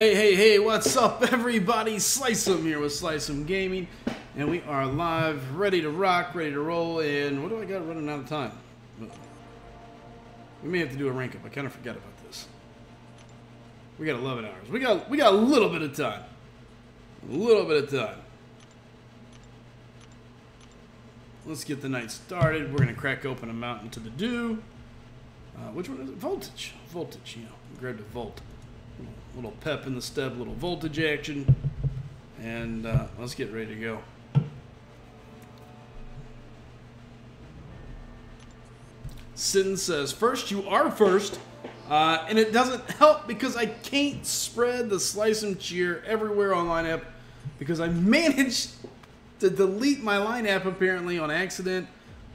Hey, hey, hey, what's up, everybody? Slycem here with Slycem Gaming, and we are live, ready to rock, ready to roll, and what do I got running out of time? We may have to do a rank up. I kind of forgot about this. We got 11 hours. We got we got a little bit of time. A little bit of time. Let's get the night started. We're gonna crack open a Mountain to the Dew. Uh, which one is it? Voltage. Voltage, you know. Grab the Volt little pep in the step, little voltage action, and uh, let's get ready to go. Sin says, first you are first, uh, and it doesn't help because I can't spread the slice and cheer everywhere on line app because I managed to delete my line app apparently on accident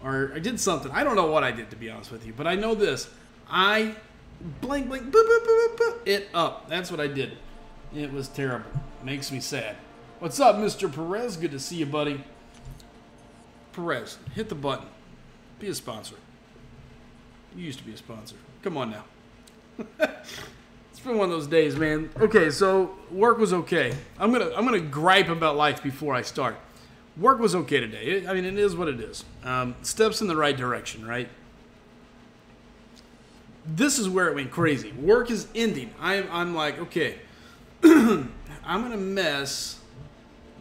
or I did something. I don't know what I did to be honest with you, but I know this. I blank, blank, boop, boop, boop, boop, it up. That's what I did. It was terrible. Makes me sad. What's up, Mr. Perez? Good to see you, buddy. Perez, hit the button. Be a sponsor. You used to be a sponsor. Come on now. it's been one of those days, man. Okay, so work was okay. I'm gonna I'm gonna gripe about life before I start. Work was okay today. I mean, it is what it is. Um, steps in the right direction, right? This is where it went crazy. Work is ending. I'm, I'm like, okay, I'm gonna mess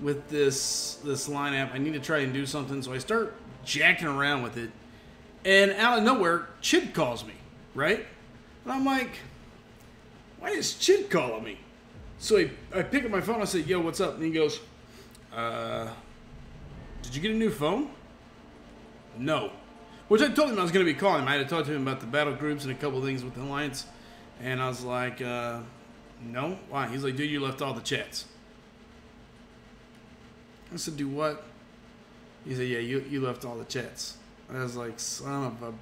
with this this lineup. I need to try and do something. So I start jacking around with it, and out of nowhere, Chid calls me, right? And I'm like, why is Chid calling me? So I, I pick up my phone. I say, yo, what's up? And he goes, uh, did you get a new phone? No. Which I told him I was going to be calling him. I had to talk to him about the battle groups and a couple things with the Alliance. And I was like, uh, no. Why? He's like, dude, you left all the chats. I said, do what? He said, yeah, you, you left all the chats. I was like, son of a...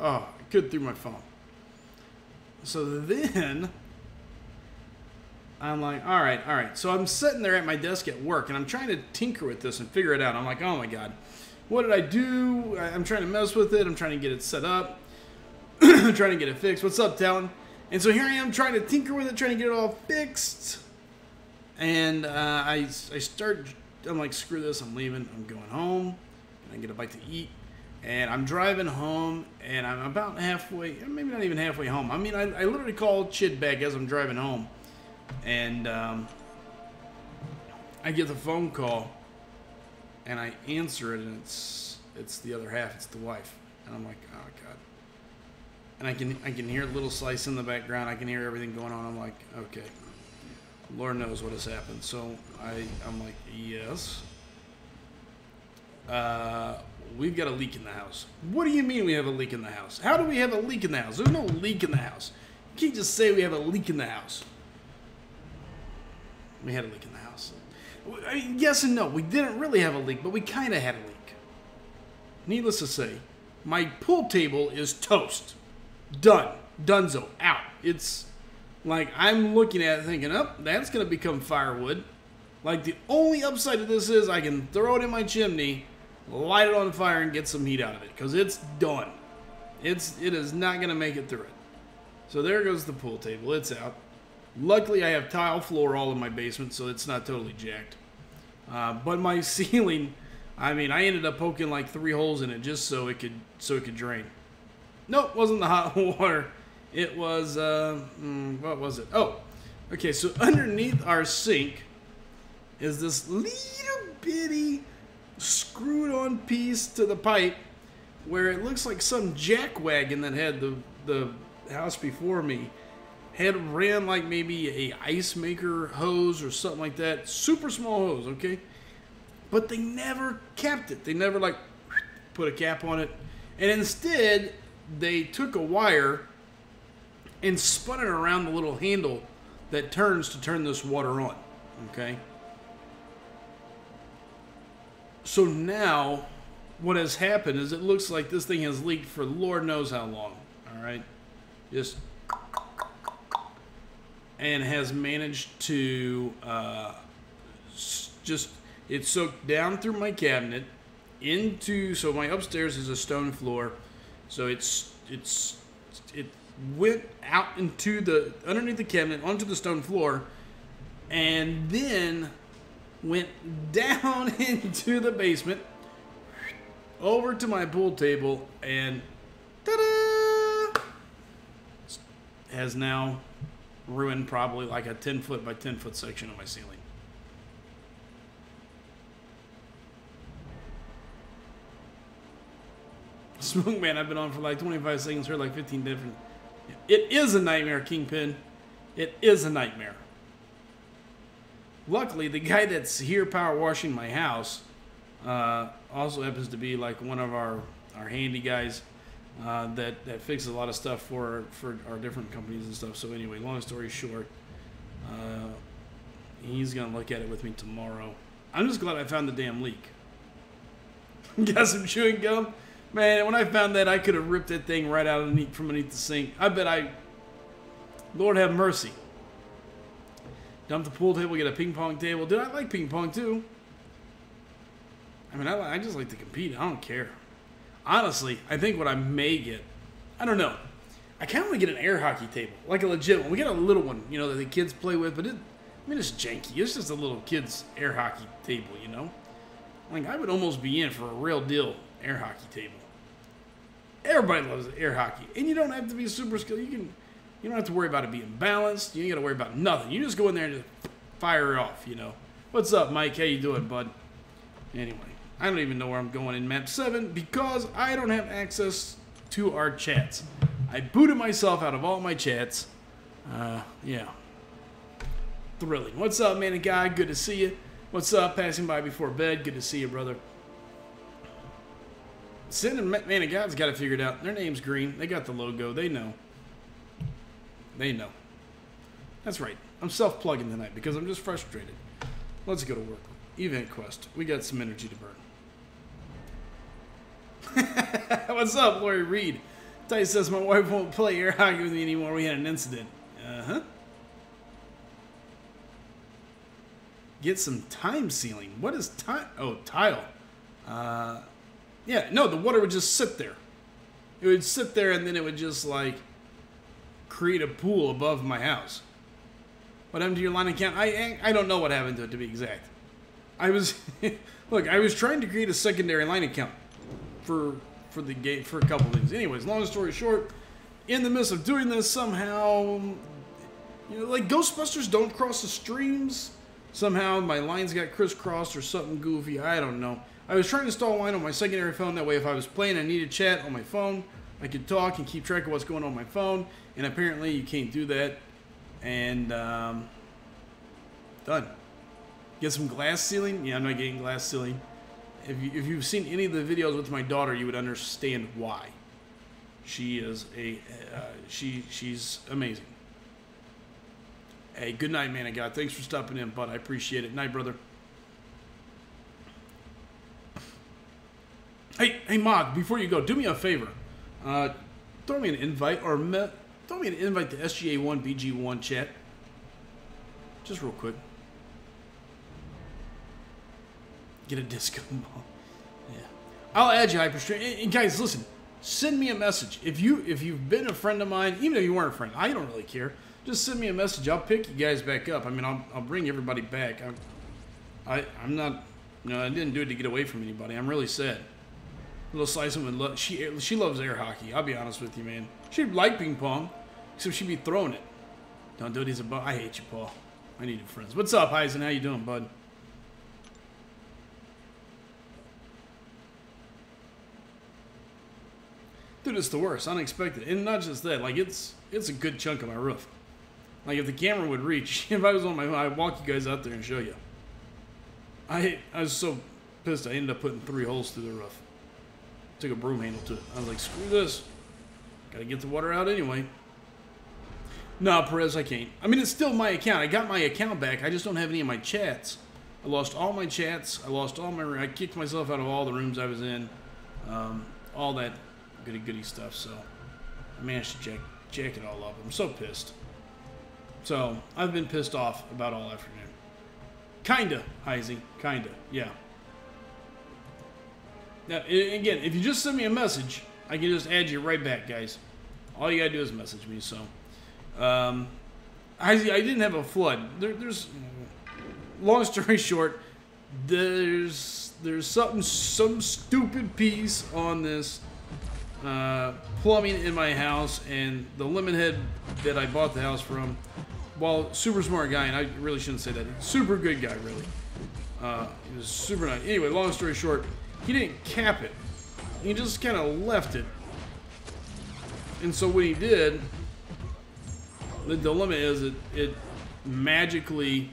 Oh, I could through my phone. So then... I'm like, all right, all right. So I'm sitting there at my desk at work, and I'm trying to tinker with this and figure it out. I'm like, oh my god what did I do? I'm trying to mess with it. I'm trying to get it set up. I'm trying to get it fixed. What's up, Talon? And so here I am trying to tinker with it, trying to get it all fixed. And uh, I, I start, I'm like, screw this, I'm leaving. I'm going home. And I get a bite to eat. And I'm driving home, and I'm about halfway, maybe not even halfway home. I mean, I, I literally called Chid back as I'm driving home. And um, I get the phone call and I answer it, and it's it's the other half. It's the wife, and I'm like, oh god. And I can I can hear a little slice in the background. I can hear everything going on. I'm like, okay. Lord knows what has happened. So I I'm like, yes. Uh, we've got a leak in the house. What do you mean we have a leak in the house? How do we have a leak in the house? There's no leak in the house. You can't just say we have a leak in the house. We had a leak in the house. I mean, yes and no. We didn't really have a leak, but we kind of had a leak. Needless to say, my pool table is toast. Done. Dunzo. Out. It's like I'm looking at it thinking, oh, that's going to become firewood. Like the only upside of this is I can throw it in my chimney, light it on fire, and get some heat out of it because it's done. It's it is not going to make it through it. So there goes the pool table. It's out. Luckily, I have tile floor all in my basement, so it's not totally jacked. Uh, but my ceiling, I mean, I ended up poking like three holes in it just so it could so it could drain. Nope, wasn't the hot water. It was uh, mm, what was it? Oh, okay. So underneath our sink is this little bitty screwed-on piece to the pipe where it looks like some jack wagon that had the the house before me had ran like maybe a ice maker hose or something like that. Super small hose, okay? But they never kept it. They never like put a cap on it. And instead, they took a wire and spun it around the little handle that turns to turn this water on. Okay? So now, what has happened is it looks like this thing has leaked for Lord knows how long. All right? Just and has managed to uh, just it soaked down through my cabinet into so my upstairs is a stone floor so it's it's it went out into the underneath the cabinet onto the stone floor, and then went down into the basement, over to my pool table, and! Has now ruined probably like a 10 foot by 10 foot section of my ceiling. Smoke Man, I've been on for like 25 seconds, heard like 15 different. It is a nightmare, Kingpin. It is a nightmare. Luckily, the guy that's here power washing my house uh, also happens to be like one of our, our handy guys uh, that, that fixes a lot of stuff for, for our different companies and stuff. So, anyway, long story short, uh, he's to look at it with me tomorrow. I'm just glad I found the damn leak. Got some chewing gum? Man, when I found that, I could have ripped that thing right out underneath, from underneath the sink. I bet I. Lord have mercy. Dump the pool table, get a ping pong table. Dude, I like ping pong too. I mean, I, I just like to compete. I don't care. Honestly, I think what I may get, I don't know. I kind of want to get an air hockey table, like a legit one. We got a little one, you know, that the kids play with, but it, I mean, it's janky. It's just a little kid's air hockey table, you know. Like I would almost be in for a real deal air hockey table. Everybody loves air hockey, and you don't have to be super skilled. You can, you don't have to worry about it being balanced. You ain't got to worry about nothing. You just go in there and just fire it off. You know. What's up, Mike? How you doing, bud? Anyway, I don't even know where I'm going in map seven because I don't have access to our chats. I booted myself out of all my chats. Uh, yeah. Thrilling. What's up, man and guy? Good to see you. What's up? Passing by before bed. Good to see you, brother. Sin and Man of God's got it figured out. Their name's green. They got the logo. They know. They know. That's right. I'm self-plugging tonight because I'm just frustrated. Let's go to work. Event quest. We got some energy to burn. What's up, Lori Reed? Ty says my wife won't play air hockey with me anymore. We had an incident. Uh-huh. Get some time ceiling. What is time? Oh, tile. Uh, yeah, no, the water would just sit there. It would sit there and then it would just like create a pool above my house. What happened to your line account? I I don't know what happened to it to be exact. I was look, I was trying to create a secondary line account for for the game for a couple things. Anyways, long story short, in the midst of doing this, somehow you know, like Ghostbusters don't cross the streams. Somehow my lines got crisscrossed or something goofy. I don't know. I was trying to install a line on my secondary phone. That way, if I was playing I needed chat on my phone, I could talk and keep track of what's going on my phone. And apparently, you can't do that. And um, done. Get some glass ceiling. Yeah, I'm not getting glass ceiling. If, you, if you've seen any of the videos with my daughter, you would understand why. She is a uh, she she's amazing. Hey, good night, man of God. Thanks for stopping in, bud. I appreciate it. Night, brother. Hey, hey, Mog, before you go, do me a favor. Uh, throw me an invite, or me, throw me an invite to SGA1 BG1 chat. Just real quick. Get a disco ball. I'll add you, Hyperstream. And, guys, listen. Send me a message. If you if you've been a friend of mine, even if you weren't a friend, I don't really care. Just send me a message. I'll pick you guys back up. I mean, I'll, I'll bring everybody back. I'm, I, I'm not, you know, I didn't do it to get away from anybody. I'm really sad. Little Slicing would love. She she loves air hockey. I'll be honest with you, man. She'd like ping pong, except she'd be throwing it. Don't do it. He's a bu- I hate you, Paul. I need friends. What's up, Heisen? How you doing, bud? Dude, it's the worst. Unexpected, and not just that. Like it's it's a good chunk of my roof. Like if the camera would reach, if I was on my, I'd walk you guys out there and show you. I I was so pissed. I ended up putting three holes through the roof. Took a broom handle to it. I was like, screw this. Gotta get the water out anyway. No, Perez, I can't. I mean, it's still my account. I got my account back. I just don't have any of my chats. I lost all my chats. I lost all my. I kicked myself out of all the rooms I was in. Um, all that goody goody stuff. So I managed to jack, jack it all up. I'm so pissed. So I've been pissed off about all afternoon. Kinda, Heisey. Kinda, yeah. Now, again, if you just send me a message, I can just add you right back, guys. All you gotta do is message me. So, um, I I didn't have a flood. There, there's long story short, there's there's something some stupid piece on this uh, plumbing in my house, and the lemon head that I bought the house from, while super smart guy, and I really shouldn't say that, super good guy, really. Uh, he was super nice. Anyway, long story short, he didn't cap it. He just kind of left it. And so what he did, the dilemma is it, it magically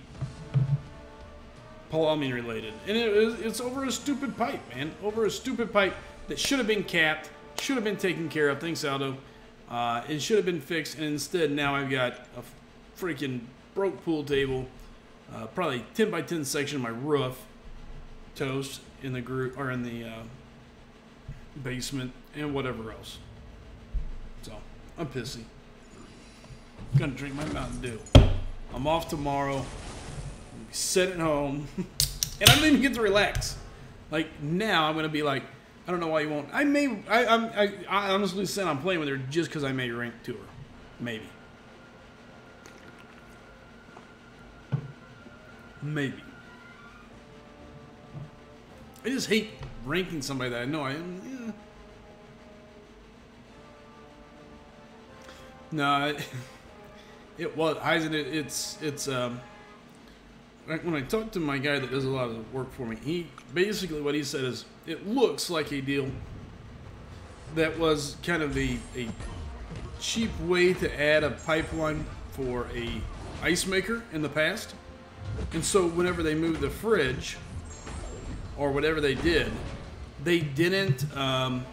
plumbing related. And it, it's over a stupid pipe, man. Over a stupid pipe that should have been capped should have been taken care of. Thanks, Aldo. Uh, it should have been fixed, and instead now I've got a freaking broke pool table, uh, probably 10 by 10 section of my roof, toast in the group or in the uh, basement, and whatever else. So I'm pissy. Gonna drink my Mountain Dew. I'm off tomorrow. Sit at home, and I don't even get to relax. Like now, I'm gonna be like, I don't know why you won't. I may. I, I'm. I, I honestly said I'm playing with her just because I may rank to her, maybe. Maybe. I just hate ranking somebody that I know I am. Yeah. No, it, it was Heisen. It, it's it's um. When I talked to my guy that does a lot of work for me, he basically what he said is it looks like a deal that was kind of a, a cheap way to add a pipeline for a ice maker in the past. And so whenever they moved the fridge or whatever they did, they didn't um,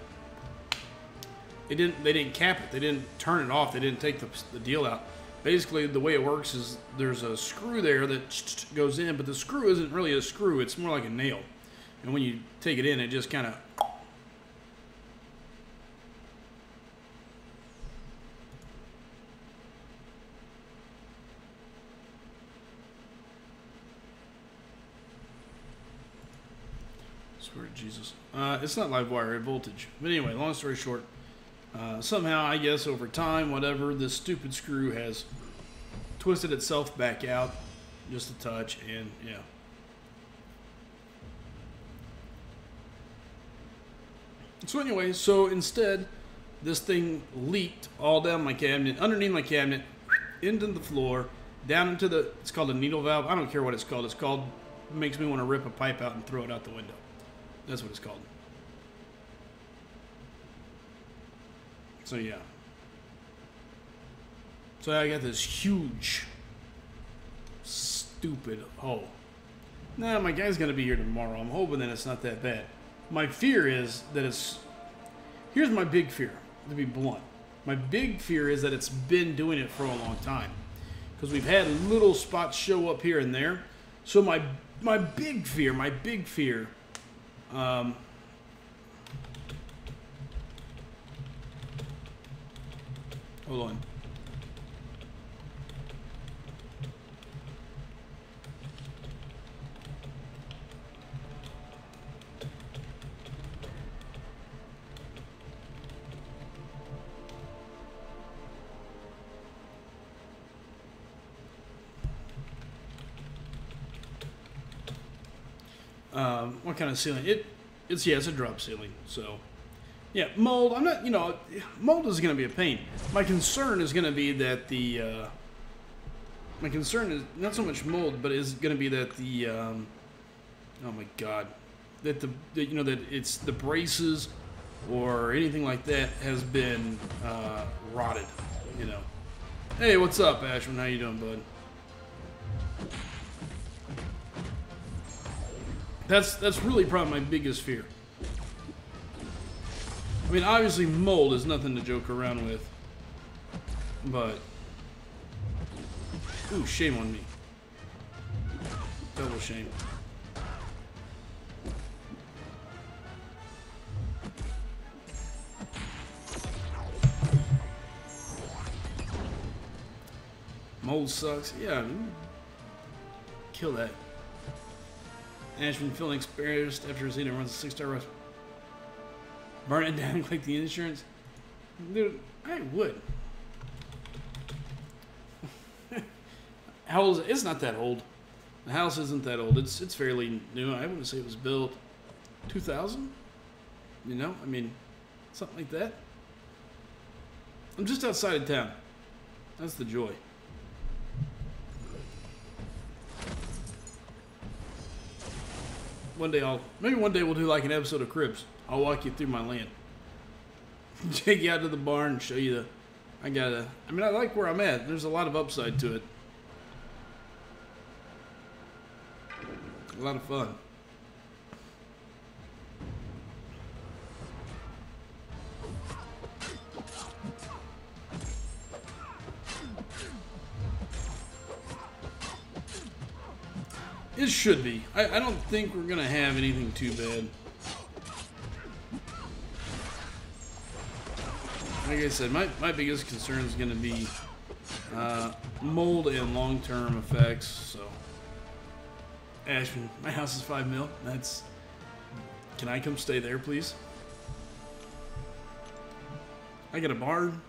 they didn't they didn't cap it. They didn't turn it off. They didn't take the, the deal out. Basically, the way it works is there's a screw there that goes in, but the screw isn't really a screw. It's more like a nail. And when you take it in, it just kind of Swear Jesus. Uh, it's not live wire, it's voltage. But anyway, long story short, uh, somehow, I guess over time, whatever, this stupid screw has twisted itself back out just a touch, and yeah. So anyway, so instead, this thing leaked all down my cabinet, underneath my cabinet, into the floor, down into the. It's called a needle valve. I don't care what it's called. It's called. Makes me want to rip a pipe out and throw it out the window. That's what it's called. So yeah. So I got this huge, stupid hole. Nah, my guy's gonna be here tomorrow. I'm hoping that it's not that bad. My fear is that it's. Here's my big fear, to be blunt. My big fear is that it's been doing it for a long time, because we've had little spots show up here and there. So my my big fear, my big fear. Um, hold on. Um, what kind of ceiling? It it's yeah, it's a drop ceiling. So yeah, mold. I'm not. You know, mold is going to be a pain. My concern is going to be that the. Uh, my concern is not so much mold, but is going to be that the. Um, oh my god, that the that, you know that it's the braces or anything like that has been uh, rotted. You know. Hey, what's up, Ashman? How you doing, bud? That's that's really probably my biggest fear. I mean, obviously mold is nothing to joke around with, but ooh, shame on me. Double shame. Mold sucks. Yeah, kill that. Ashman feeling experienced after Zena runs a six star rush. Burn it down like the insurance. Dude, I would. How old is it? It's not that old. The house isn't that old. It's it's fairly new. I wouldn't say it was built 2000. You know, I mean, something like that. I'm just outside of town. That's the joy. One day I'll maybe one day we'll do like an episode of Cribs. I'll walk you through my land. Take you out to the barn and show you the I gotta I mean I like where I'm at. There's a lot of upside to it. A lot of fun. It should be. I, I don't think we're gonna have anything too bad. Like I said, my, my biggest concern is gonna be uh, mold and long-term effects. So, Ashman, my house is five mil. That's. Can I come stay there, please? I got a barn.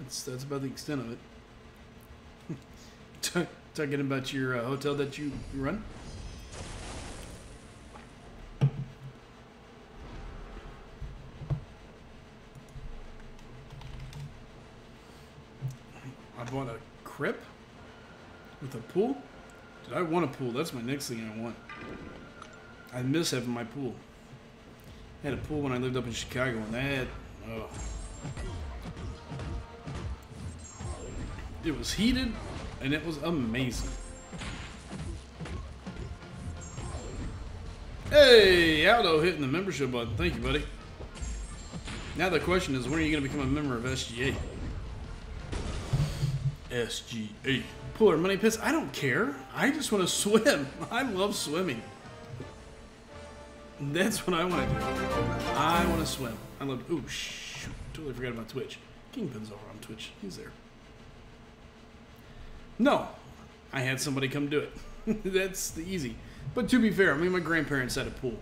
That's that's about the extent of it. Talking about your uh, hotel that you you run. I bought a crib with a pool. Did I want a pool? That's my next thing I want. I miss having my pool. I had a pool when I lived up in Chicago, and that. Oh. It was heated, and it was amazing. Hey, Aldo hitting the membership button. Thank you, buddy. Now the question is, when are you going to become a member of SGA? SGA. Pool or money pits? I don't care. I just want to swim. I love swimming. That's what I want to do. I want to swim. I love. Ooh, shoot. Totally forgot about Twitch. Kingpin's over on Twitch. He's there. No, I had somebody come do it. That's the easy. But to be fair, I mean, my grandparents had a pool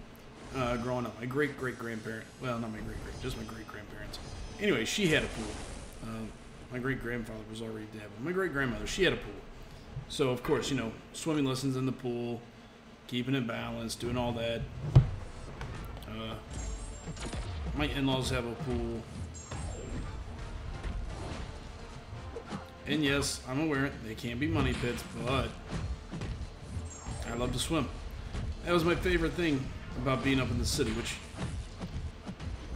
uh, growing up. My great great grandparent. Well, not my great great, just my great grandparents. Anyway, she had a pool. Um, my great grandfather was already dead, but my great grandmother, she had a pool. So of course, you know, swimming lessons in the pool, keeping it balanced, doing all that. Uh, my in-laws have a pool. And yes, I'm aware they can't be money pits, but I love to swim. That was my favorite thing about being up in the city, which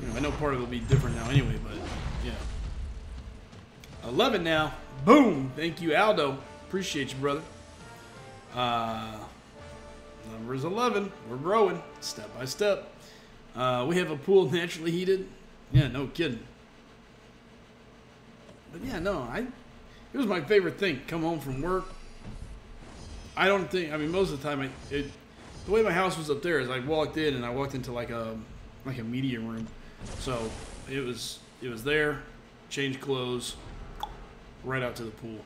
you know, I know part of it will be different now anyway, but yeah. 11 now. Boom! Thank you, Aldo. Appreciate you, brother. Uh, number is 11. We're growing step by step. Uh, we have a pool naturally heated. Yeah, no kidding. But yeah, no, I. It was my favorite thing. Come home from work. I don't think. I mean, most of the time, I, it, the way my house was up there is I walked in and I walked into like a like a media room. So it was it was there, Change clothes, right out to the pool.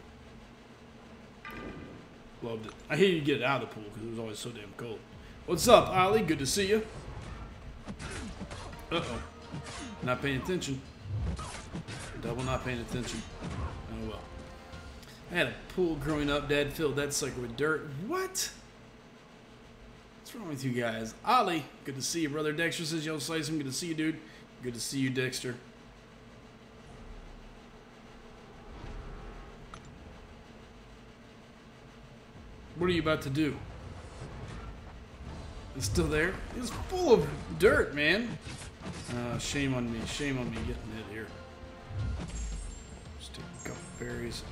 Loved it. I hated to get out of the pool because it was always so damn cold. What's up, Ollie? Good to see you. Uh oh. Not paying attention. Double not paying attention. I had a pool growing up. Dad filled that sucker with dirt. What? What's wrong with you guys? Ollie, good to see you, brother. Dexter says, Yo, slice. Good to see you, dude. Good to see you, Dexter. What are you about to do? It's still there? It's full of dirt, man. Uh, shame on me. Shame on me getting it here. Just a couple berries.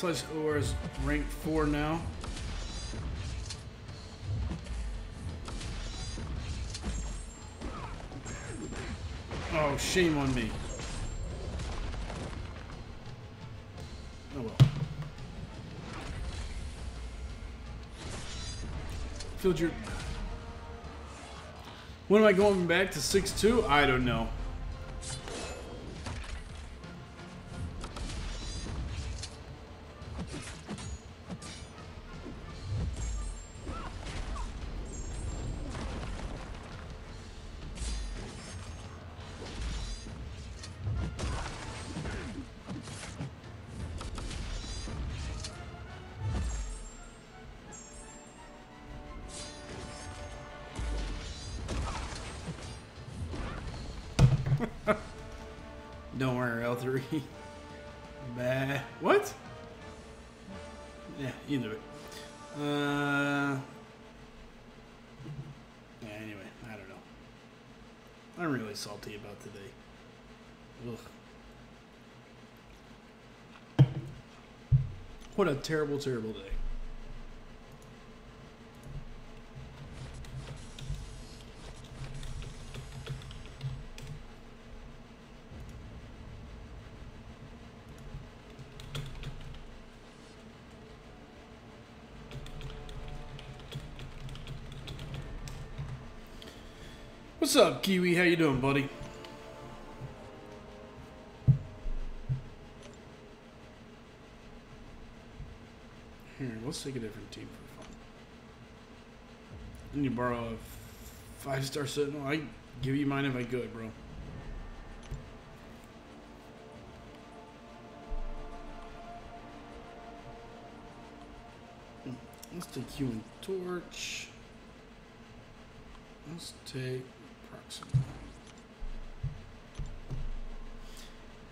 Slice Or is ranked 4 now. Oh, shame on me. Oh well. Filled your... When am I going back to 6-2? I don't know. Salty about today. Ugh. What a terrible, terrible day. What's up, Kiwi? How you doing, buddy? Here, let's take a different team for fun. Need to borrow a five-star sentinel. I give you mine if I could, bro. Hmm, Let's take Human Torch. Let's take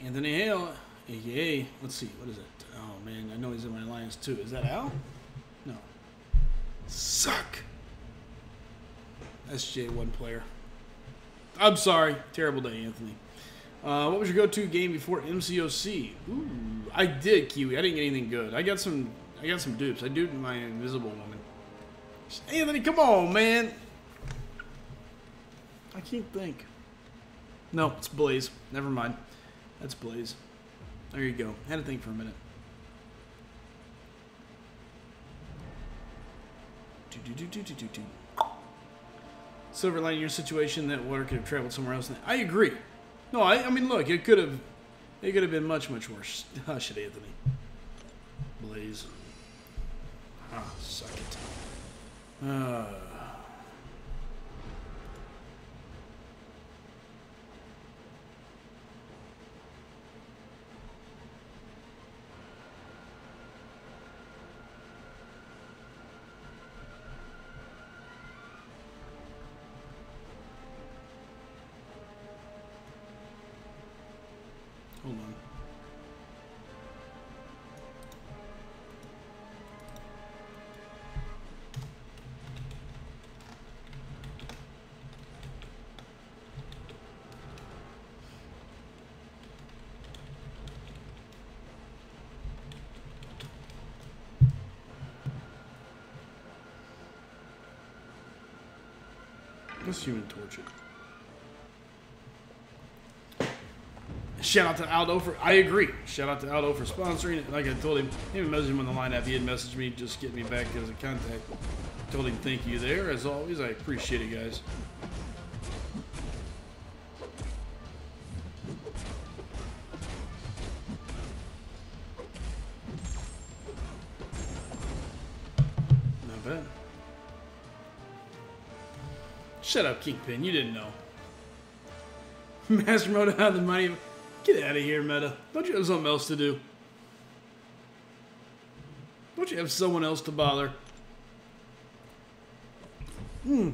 Anthony Hale, aka, let's see, what is it? Oh man, I know he's in my alliance too. Is that Al? No. Suck. SJ1 player. I'm sorry. Terrible day, Anthony. Uh, what was your go-to game before MCOC? Ooh, I did Kiwi. I didn't get anything good. I got some. I got some dupes. I duped my Invisible Woman. Anthony, come on, man. I can't think. No, it's Blaze. Never mind. That's Blaze. There you go. Had to think for a minute. Do, do, do, do, do, do, do. Silver lining your situation that water could have traveled somewhere else. I agree. No, I, I mean, look, it could have, it could have been much, much worse. Hush it, Anthony. Blaze. Ah, suck it. Uh. Human it. Shout out to Aldo for I agree. Shout out to Aldo for sponsoring it. Like I told him, he even messaged him on the line app. He had messaged me just get me back as a contact. Told him thank you there as always. I appreciate it, guys. Kingpin. You didn't know. Master Mode out of the money. Get out of here, Meta. Don't you have something else to do? don't you have someone else to bother? Hmm.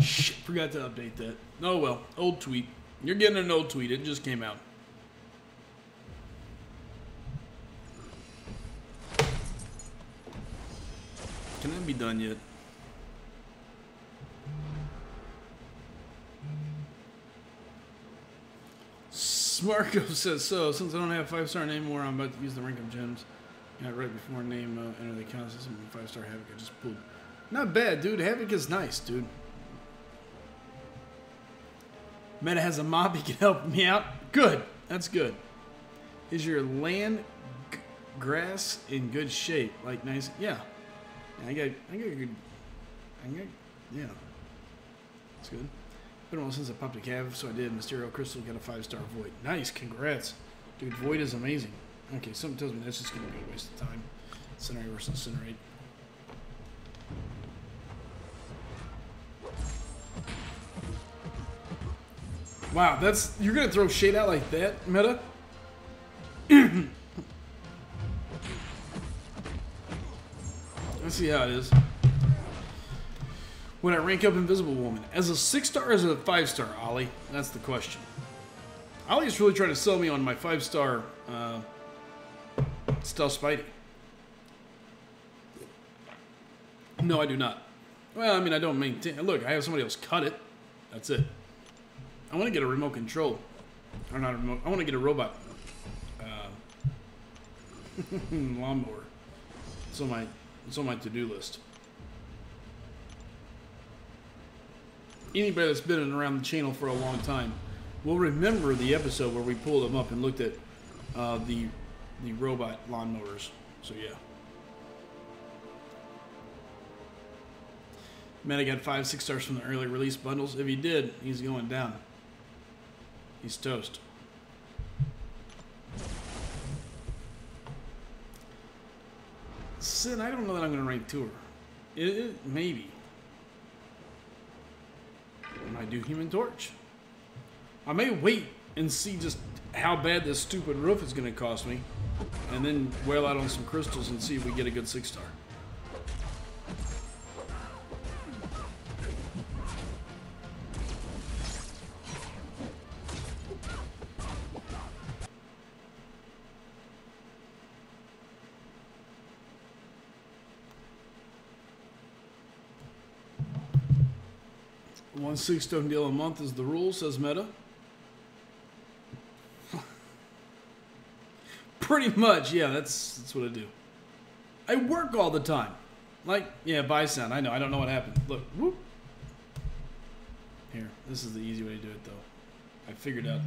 Shit, forgot to update that. Oh well, old tweet. You're getting an old tweet. It just came out. Can that be done yet? Smarko says so. Since I don't have five star anymore, I'm about to use the rank of gems. Yeah, right before name uh, enter the account system. Five star Havoc. I just pulled. Not bad, dude. Havoc is nice, dude. Meta has a mob. He can help me out. Good. That's good. Is your land grass in good shape? Like nice? Yeah. yeah I got. I got good. I got. Yeah. That's good. Been a while since I popped a cav, so I did. Mysterio Crystal got a five star Void. Nice. Congrats, dude. Void is amazing. Okay, something tells me that's just gonna be a waste of time. Incinerate versus Incinerate. Wow, that's you're gonna throw shade out like that, meta? Let's see how it is. When I rank up Invisible Woman, as a six star or as a five star, Ollie? That's the question. Ollie's really trying to sell me on my five star uh, Stealth Spidey. No, I do not. Well, I mean, I don't maintain. Look, I have somebody else cut it. That's it. I want to get a remote control. Or not a remote. I want to get a robot uh, lawnmower. It's on my it's on my to-do list. Anybody that's been around the channel for a long time will remember the episode where we pulled them up and looked at uh, the the robot lawnmowers. So yeah. Man, I got five, six stars from the early release bundles. If he did, he's going down. He's toast. Sin, I don't know that I'm going to rank tour. It, it, maybe. I do Human Torch. I may wait and see just how bad this stupid roof is going to cost me, and then wail out on some crystals and see if we get a good six star. One six stone deal a month is the rule, says Meta. Pretty much, yeah, that's that's what I do. I work all the time. Like, yeah, buy sound. I know, I don't know what happened. Look, whoop. Here, this is the easy way to do it though. I figured out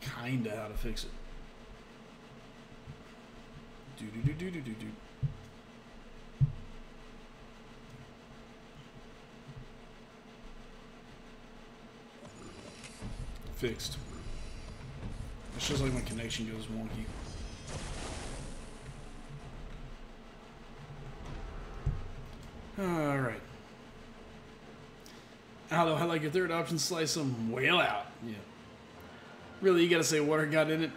kinda how to fix it. Do do do do do do do. Fixed. It's just like my connection goes wonky. Alright. Although I like your third option, slice them whale out. Yeah. Really, you gotta say water got in it?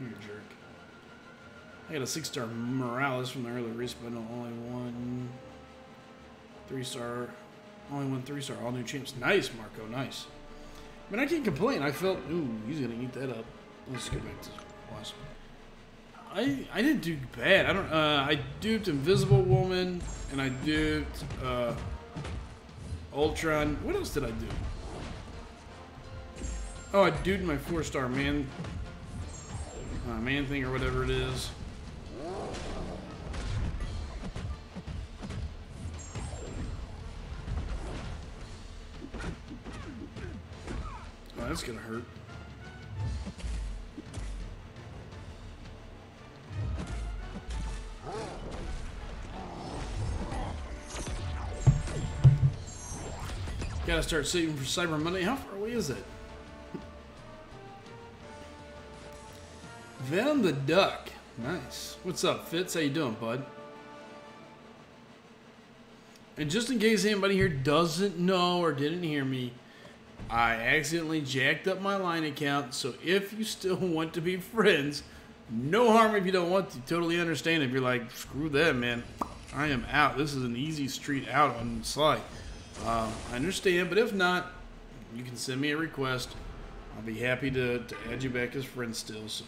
You're a jerk. I got a six star Morales from the early race, but no, only one three star. Only one three star. All new champs. Nice, Marco. Nice. I mean, I can't complain. I felt, ooh, he's gonna eat that up. Let's get back to Wasp. I I didn't do bad. I don't. Uh, I duped Invisible Woman, and I duped uh, Ultron. What else did I do? Oh, I duped my four star man, uh, man thing or whatever it is. That's gonna hurt. Gotta start saving for Cyber Monday. How far away is it? Venom the Duck. Nice. What's up, Fitz? How you doing, bud? And just in case anybody here doesn't know or didn't hear me, I accidentally jacked up my line account. So if you still want to be friends, No harm if you don't want to. Totally understand if you're like, screw that, man. I am out. This is an easy street out on slide. Uh, I understand, but if not, you can send me a request. I'll be happy to, to add you back as friends still. So.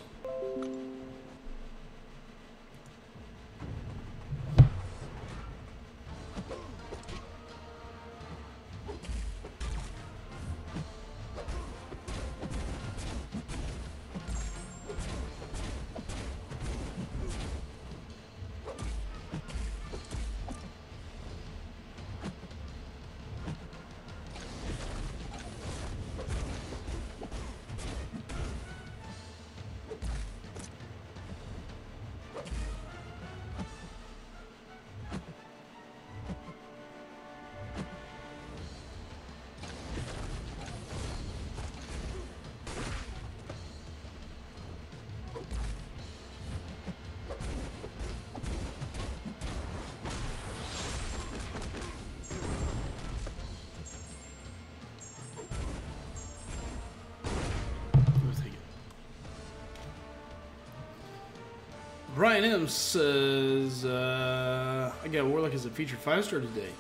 Says, uh, I got Warlock as a featured five star today.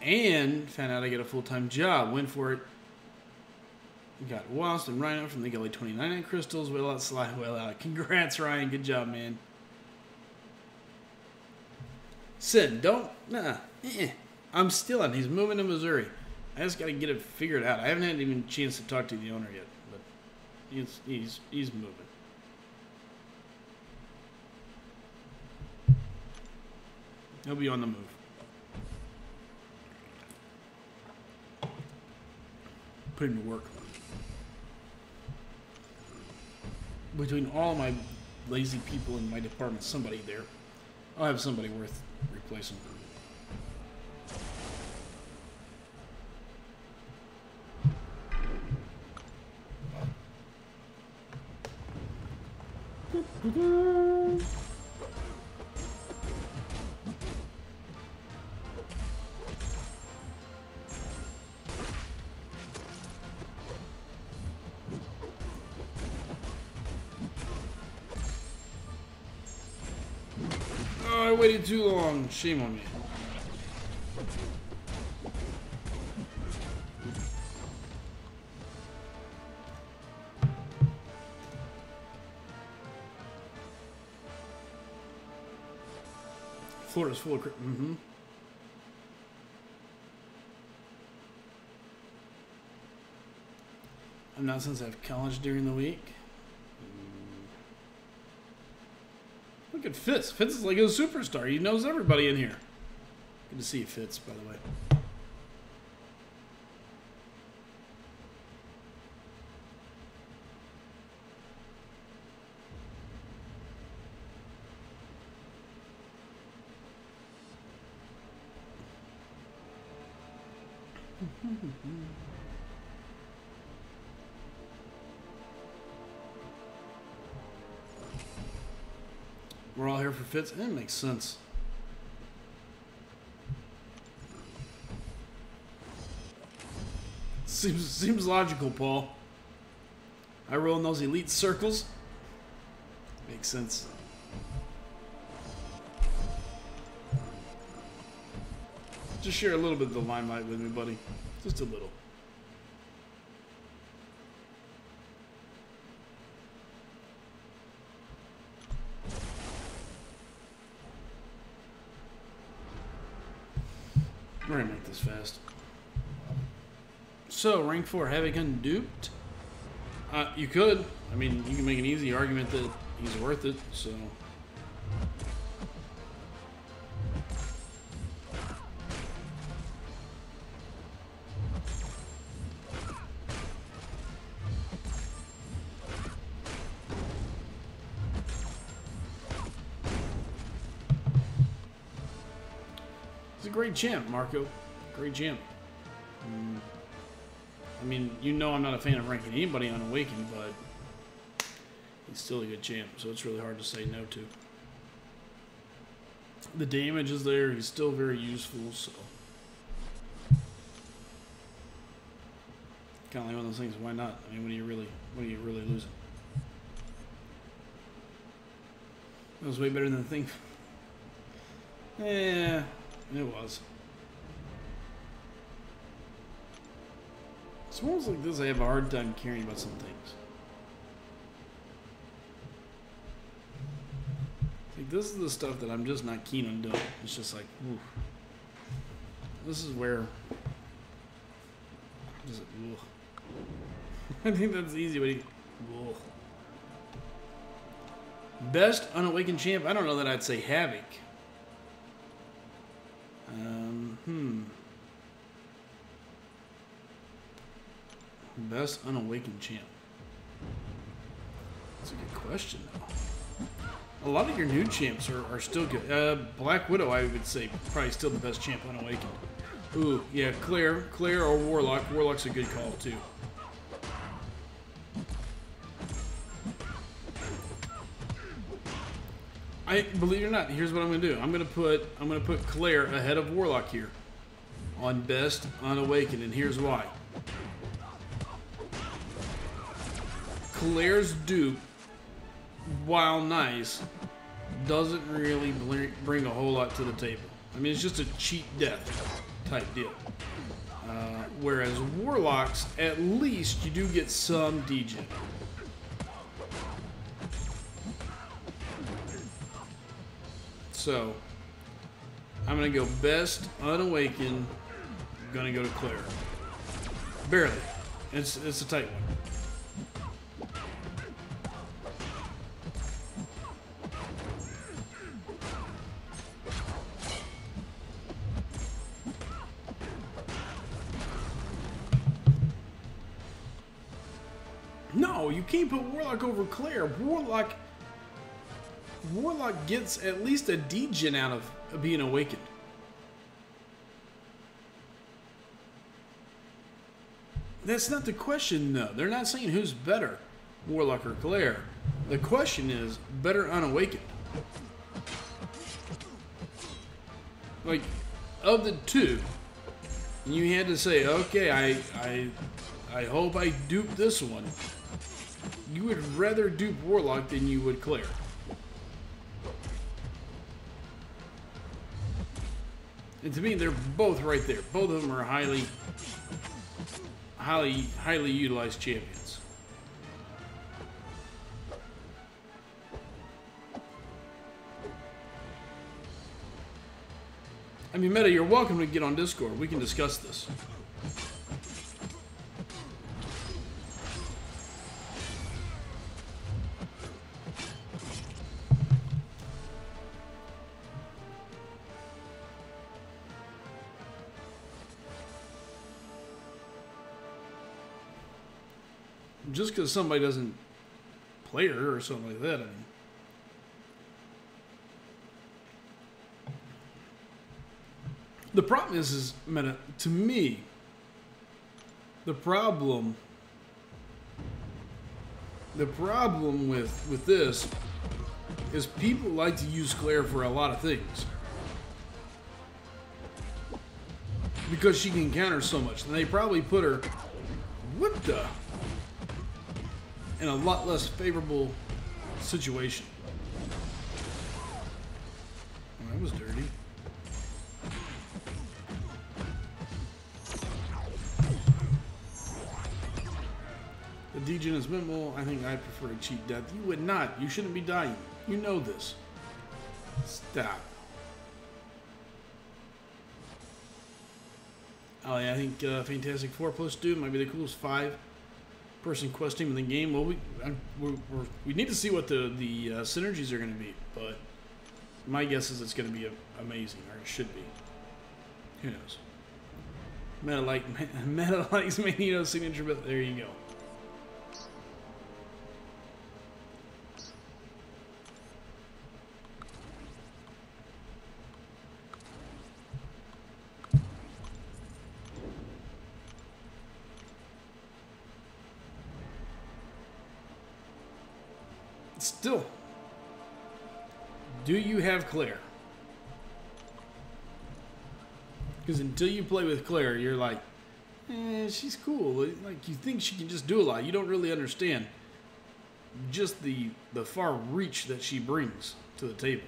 And found out I get a full time job. Went for it. Got Whilst and Rhino from the Gully 29 Crystals. Well out, slide well out. Congrats, Ryan. Good job, man. Sid, don't. Nah. Eh. I'm still on. He's moving to Missouri. I just got to get it figured out. I haven't had even a chance to talk to the owner yet, but he's he's he's moving. He'll be on the move. Put him to work. Between all my lazy people in my department, somebody there. I'll have somebody worth replacing. Shame on me. Florida's full of. Mm-hmm. I'm not since I have college during the week. Look at Fitz. Fitz is like a superstar. He knows everybody in here. Good to see you, Fitz, by the way. Fitz. That makes sense. Seems seems logical, Paul. I roll in those elite circles. Makes sense. Just share a little bit of the limelight with me, buddy. Just a little. We're gonna make this fast. So, rank 4, have a gun duped? Uh, you could. I mean, you can make an easy argument that he's worth it, so. He's a great champ, Marco. Great champ. Mm. I mean, you know I'm not a fan of ranking anybody on Awaken, but he's still a good champ, so it's really hard to say no to. The damage is there, he's still very useful, so. Kind of like one of those things, why not? I mean, what are you really, what are you really losing? It was way better than the thing. Yeah, it was. Swarms like this, I have a hard time caring about some things. Like this is the stuff that I'm just not keen on doing. It's just like, oof. this is where. I think that's the easy way. Oof. Best unawakened champ? I don't know that I'd say Havoc. Um, hmm. Best unawakened champ. That's a good question, though. A lot of your new champs are, are still good. Uh, Black Widow, I would say, probably still the best champ unawakened. Ooh, yeah, Claire. Claire or Warlock. Warlock's a good call, too. I believe it or not, here's what I'm gonna do. I'm gonna put I'm gonna put Claire ahead of Warlock here on best unawakened, and here's why. Claire's dupe, while nice, doesn't really bring a whole lot to the table. I mean, it's just a cheat death type deal. Uh, whereas Warlocks, at least you do get some degen. So, I'm going to go best unawakened. I'm going to go to Claire. Barely. It's, it's a tight one. Warlock over Claire. Warlock Warlock gets at least a degen out of being awakened. That's not the question, though. They're not saying who's better, Warlock or Claire. The question is better unawakened. Like, of the two, you had to say, okay, I, I, I hope I dupe this one. You would rather dupe Warlock than you would Claire. And to me, they're both right there. Both of them are highly, highly, highly utilized champions. I mean, Meta, you're welcome to get on Discord. We can discuss this. Just because somebody doesn't play her or something like that, I mean. The problem is, is meta, uh, to me, the problem, the problem with with this is people like to use Claire for a lot of things because she can counter so much, and they probably put her. What the? In a lot less favorable situation. Oh, that was dirty. The degen is minimal. I think I prefer a cheat death. You would not. You shouldn't be dying. You know this. Stop. Oh yeah, I think uh, Fantastic Four plus Doom might be the coolest five person quest team in the game. Well, we we're, we need to see what the the uh, synergies are going to be, but my guess is it's going to be amazing, or it should be. Who knows? Meta like Meta likes Magneto signature, but there you go. Still, do you have Claire? Because until you play with Claire, you're like, eh, she's cool. Like, you think she can just do a lot. You don't really understand. just the the far reach that she brings to the table.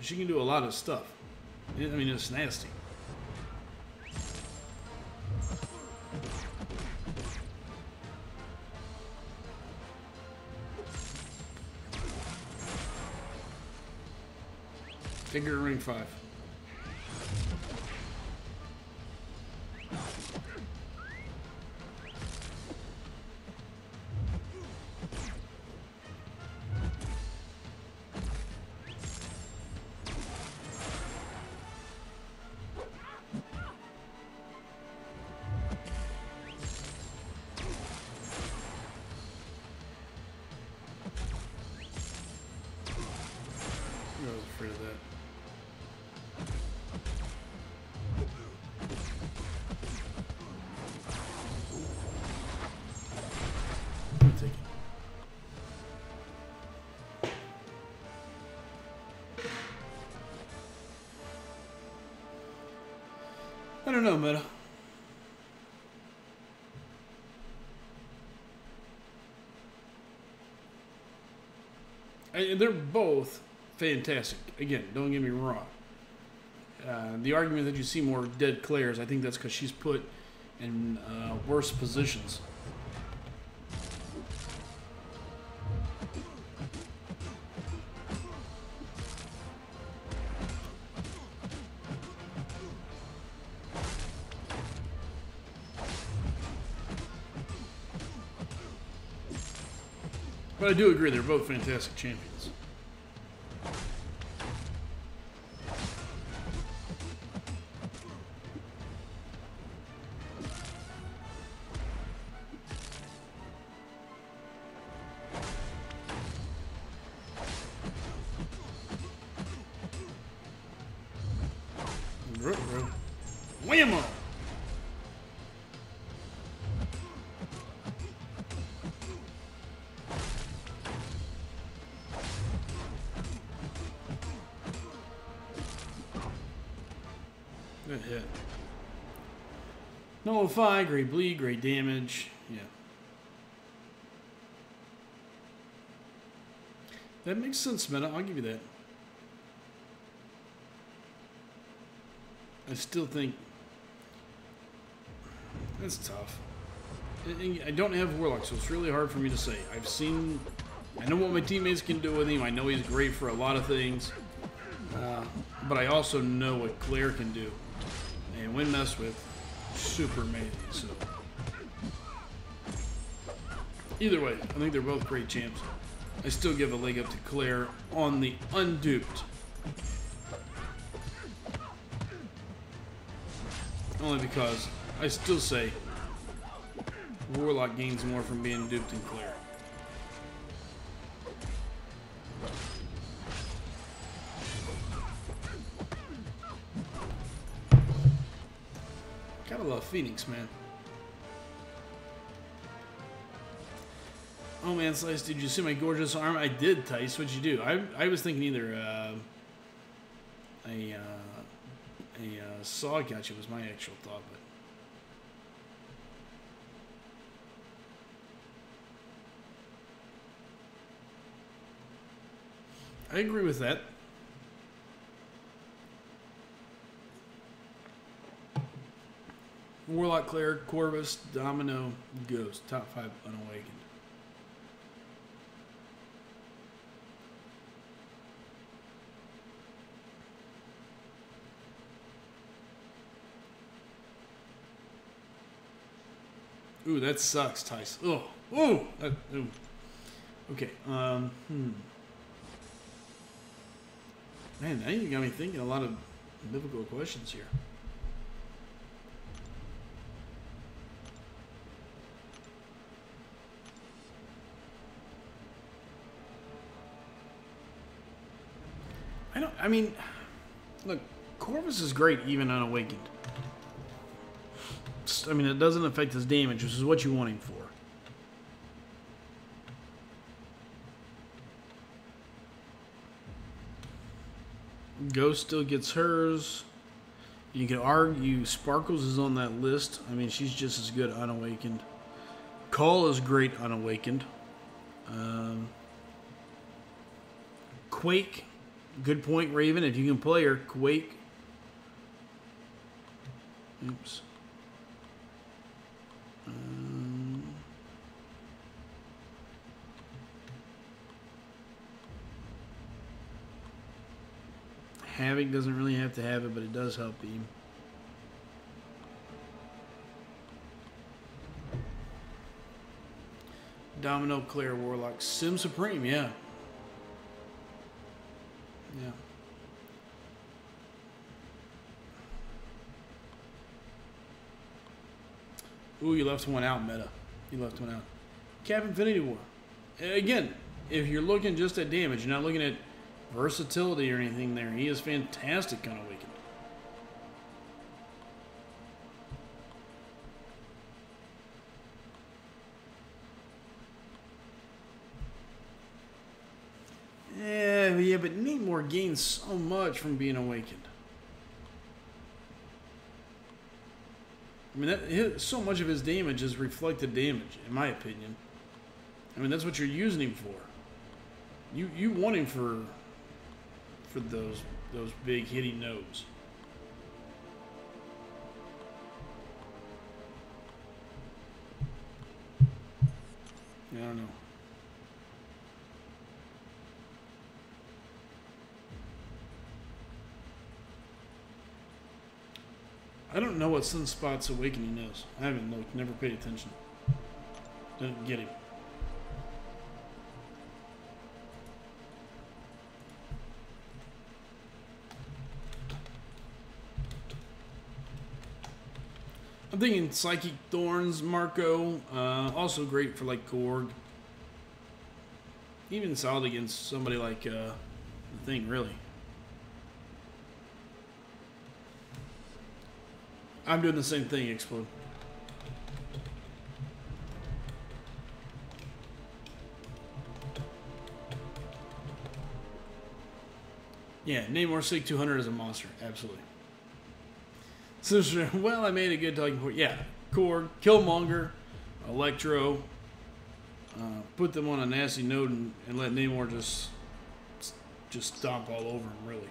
She can do a lot of stuff. I mean, it's nasty. Figure ring five. Don't know. I, they're both fantastic. Again, don't get me wrong. Uh, the argument that you see more dead Claire's, I think that's because she's put in uh, worse positions. I do agree, they're both fantastic champions. Nullify, great bleed, great damage. Yeah. That makes sense, Meta. I'll give you that. I still think that's tough. I- don't have Warlock, so it's really hard for me to say. I've seen, I know what my teammates can do with him. I know he's great for a lot of things, uh, but I also know what Claire can do, and when messed with, super amazing. So either way, I think they're both great champs. I still give a leg up to Claire on the unduped. Only because I still say Warlock gains more from being duped than Claire. Phoenix, man. Oh man, Slice, did you see my gorgeous arm? I did, Tice. What'd you do? I, I was thinking either uh, a uh, a uh, saw gotcha was my actual thought, but I agree with that. Warlock, Claire, Corvus, Domino, Ghost, top five unawakened. Ooh, that sucks, Tice. Oh, ooh, that, ooh. Okay. Um. Hmm. Man, now you got me thinking a lot of difficult questions here. I mean, look, Corvus is great even unawakened. I mean, it doesn't affect his damage, which is what you want him for. Ghost still gets hers. You can argue Sparkles is on that list. I mean, she's just as good unawakened. Call is great unawakened. Um, Quake, good point, Raven. If you can play her, Quake. Oops. Um, Havoc doesn't really have to have it, but it does help him. Domino, Claire, Warlock, Sym Supreme. Yeah. Ooh, you left one out, Meta. You left one out. Cap Infinity War. Again, if you're looking just at damage, you're not looking at versatility or anything there. He is fantastic on Awakened. Yeah, yeah, but Namor gains so much from being awakened. I mean, that, his, so much of his damage is reflected damage, in my opinion. I mean, that's what you're using him for. You you want him for for those those big hitting nodes. I don't know. I don't know what Sunspot's awakening is. I haven't looked, never paid attention. Didn't get him. I'm thinking Psychic Thorns, Marco, uh, also great for like Korg. Even solid against somebody like uh, the thing, really. I'm doing the same thing, Explode. Yeah, Namor Sig 200 is a monster. Absolutely. So, well, I made a good talking point. Yeah, Korg, Killmonger, Electro. Uh, put them on a nasty note and, and let Namor just just stomp all over him, really.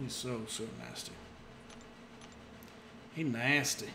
He's so, so nasty. He nasty.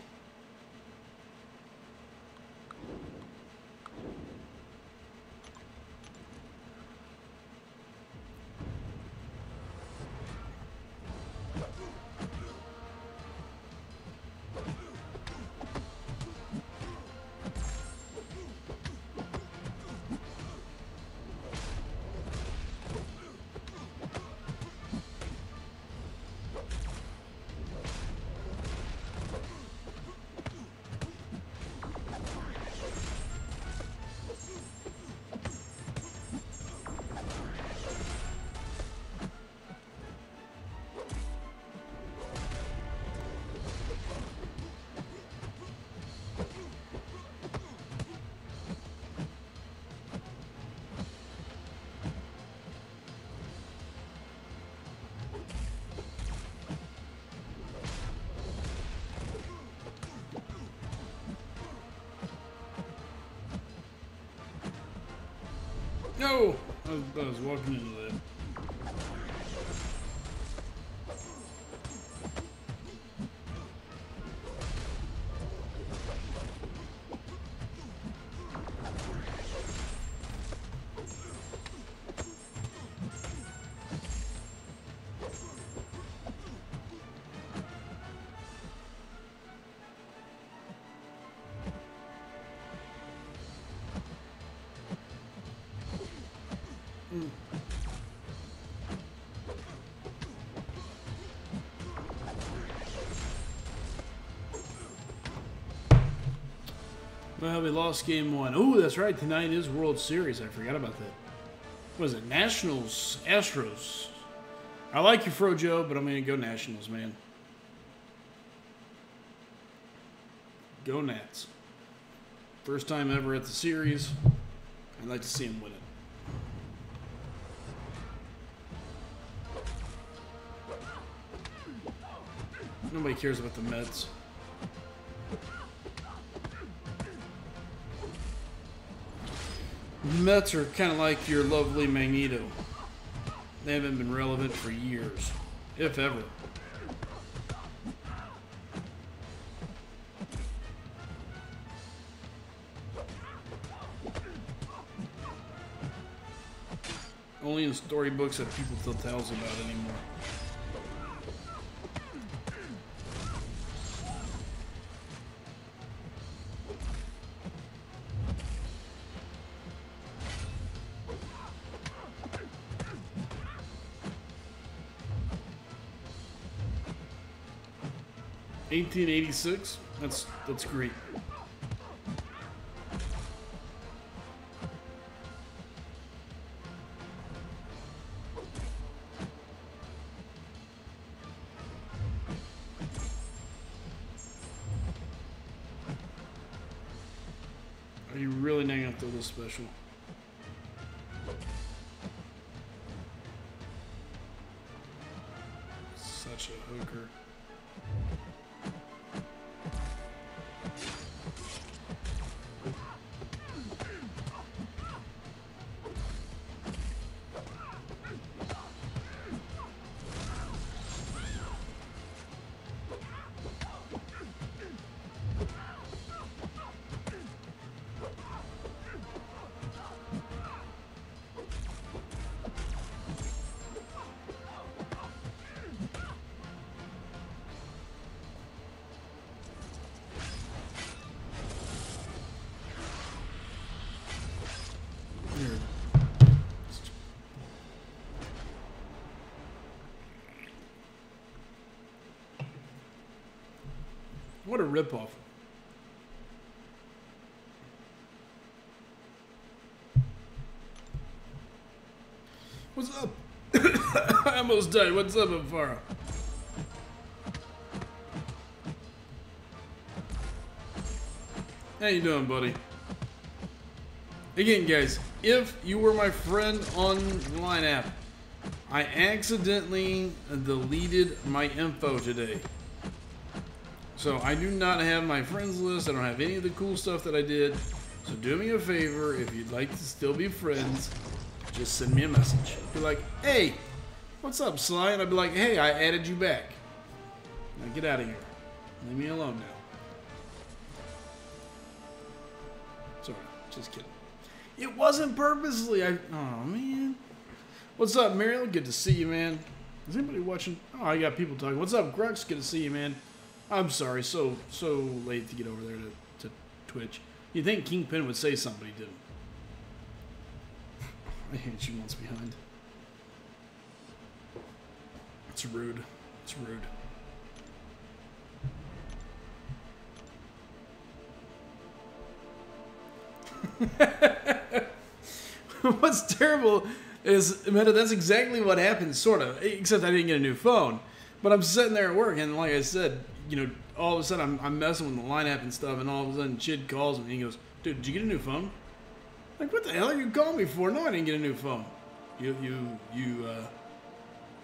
Was, walking into Well, we lost game one. Oh, that's right. Tonight is World Series. I forgot about that. What was it? Nationals, Astros. I like you, Frojo, but I'm going to go Nationals, man. Go Nats. First time ever at the series. I'd like to see him win it. Nobody cares about the Mets. Mets are kind of like your lovely Magneto. They haven't been relevant for years, if ever. Only in storybooks that people tell tales about anymore. Eighteen eighty six. That's that's great. Are you really not gonna throw this special? Ripoff. What's up? I almost died. What's up, Amphara? How you doing, buddy? Again, guys, if you were my friend on the Line app, I accidentally deleted my info today. So I do not have my friends list. I don't have any of the cool stuff that I did. So do me a favor, if you'd like to still be friends, just send me a message. Be like, hey, what's up, Sly? And I'd be like, hey, I added you back. Now get out of here. Leave me alone now. Sorry, just kidding. It wasn't purposely. I oh man. What's up, Mariel? Good to see you, man. Is anybody watching? Oh, I got people talking. What's up, Grux? Good to see you, man. I'm sorry, so so late to get over there to, to Twitch. You think Kingpin would say something, he didn't. I hate you once behind. It's rude. It's rude. What's terrible is, Meta, that's exactly what happened, sort of. Except I didn't get a new phone. But I'm sitting there at work, and like I said, you know, all of a sudden I'm, I'm messing with the line app and stuff, and all of a sudden Chid calls me and he goes, Dude, did you get a new phone? Like, what the hell are you calling me for? No, I didn't get a new phone. You, you, you, uh,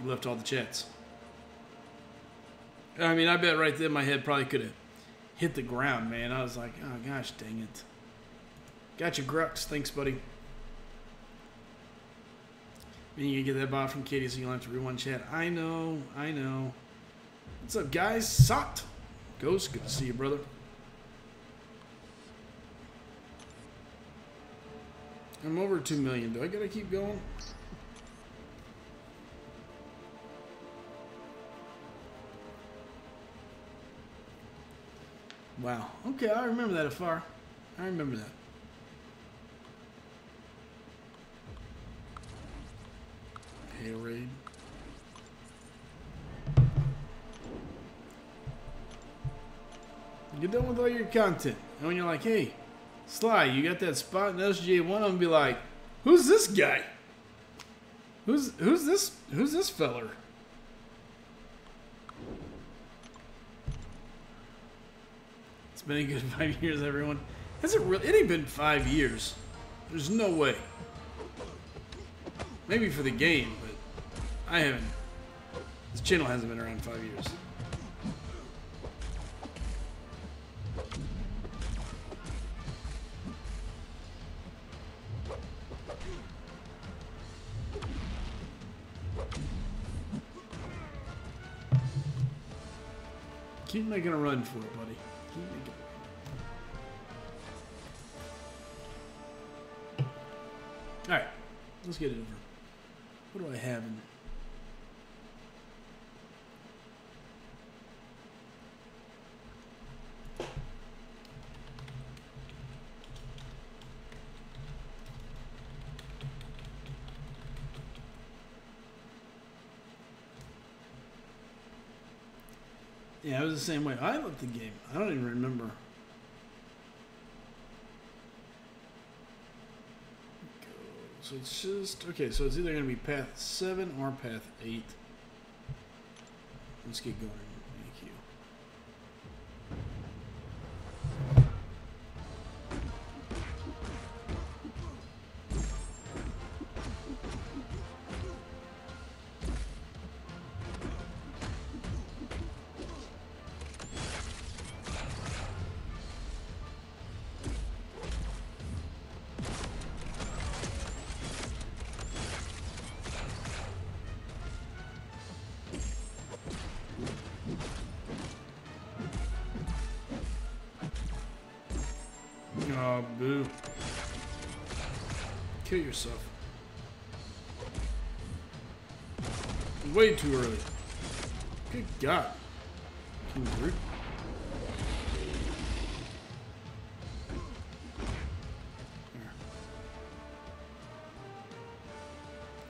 you left all the chats. I mean, I bet right then my head probably could have hit the ground, man. I was like, oh gosh, dang it. Got your Grux. Thanks, buddy. Then you can get that bot from Katie, so you don't have to rewind chat. I know, I know. What's up, guys? Sucked. Ghost, good to see you, brother. I'm over 2 million. Do I gotta keep going? Wow. Okay, I remember that afar. I remember that. Hey, raid. Get done with all your content. And when you're like, hey, Sly, you got that spot in SJ1, I'm gonna be like, who's this guy? Who's who's this who's this feller? It's been a good five years, everyone. Has it really? It ain't been five years. There's no way. Maybe for the game, but I haven't. This channel hasn't been around five years. Keep making a run for it, buddy. Keep making. Alright. Let's get it over. What do I have in It was the same way. I left the game. I don't even remember. So it's just okay. So it's either going to be path seven or path eight. Let's get going. Yourself. Way too early. Good God.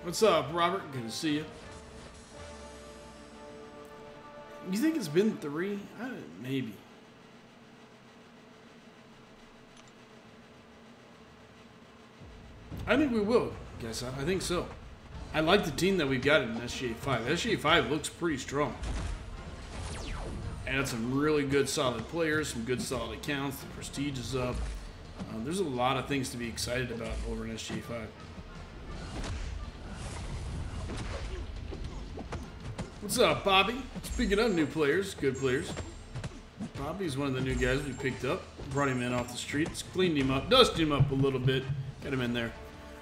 What's up, Robert? Good to see you. You think it's been three? I, maybe. I think we will. Guess I think so. I like the team that we've got in SGA 5. SGA 5 looks pretty strong. And some really good solid players, some good solid accounts. The prestige is up. Uh, there's a lot of things to be excited about over in SGA 5. What's up, Bobby? Speaking of new players, good players. Bobby's one of the new guys we picked up. Brought him in off the streets, cleaned him up, dusted him up a little bit, got him in there.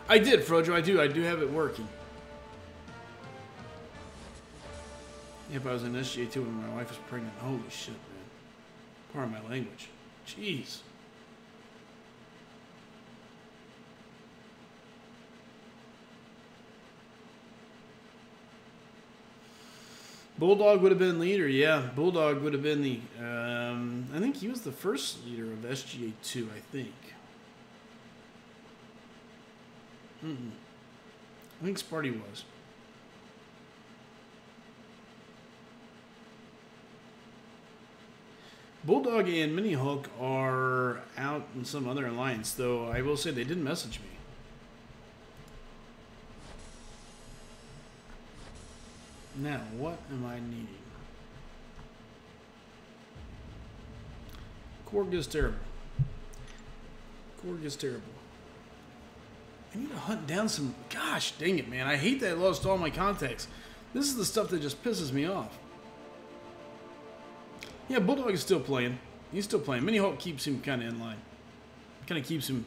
I did, Frojo. I do. I do have it working. Yep, I was in SGA too when my wife was pregnant. Holy shit, man. Pardon my language. Jeez. Bulldog would have been leader, yeah. Bulldog would have been the. Um, I think he was the first leader of SGA two. I think. Mm-mm. I think Sparty was. Bulldog and Mini Hulk are out in some other alliance, though I will say they didn't message me. Now, what am I needing? Korg is terrible. Korg is terrible. I need to hunt down some. Gosh dang it, man. I hate that I lost all my contacts. This is the stuff that just pisses me off. Yeah, Bulldog is still playing. He's still playing. Mini Hulk keeps him kind of in line. Kind of keeps him,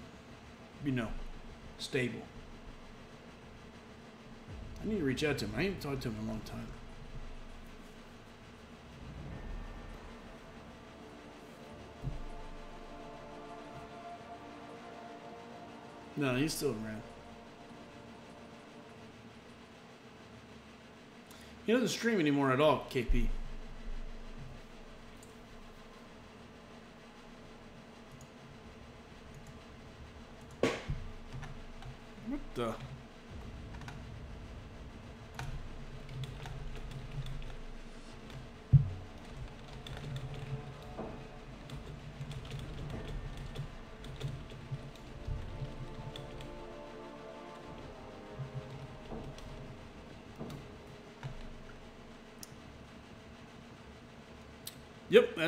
you know, stable. I need to reach out to him. I ain't talked to him in a long time. No, he's still around. He doesn't stream anymore at all, KP. What the?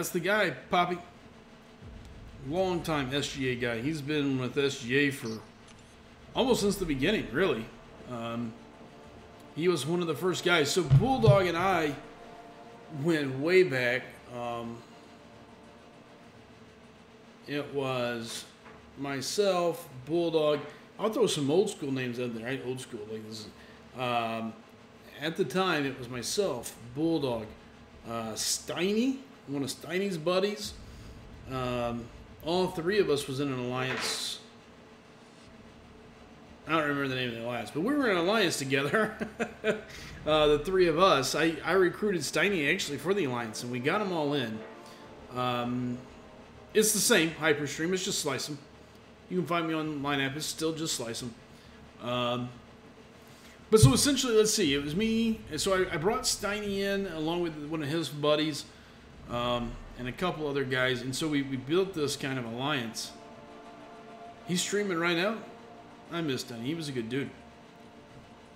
That's the guy, Poppy. Long time SGA guy. He's been with SGA for almost since the beginning, really. Um, he was one of the first guys. So Bulldog and I went way back. Um, it was myself, Bulldog. I'll throw some old school names out there, right? Old school, like this. Um, at the time, it was myself, Bulldog, uh, Steiny, one of Steiny's buddies. Um, all three of us was in an alliance. I don't remember the name of the alliance, but we were in an alliance together. uh, the three of us. I, I recruited Steiny actually for the alliance, and we got them all in. Um, it's the same Hyperstream. It's just Slycem. You can find me on line app. It's still just Slycem. Um, but so essentially, let's see. It was me. And so I, I brought Steiny in along with one of his buddies um, and a couple other guys. And so we, we built this kind of alliance. He's streaming right now. I miss Steiny. He was a good dude.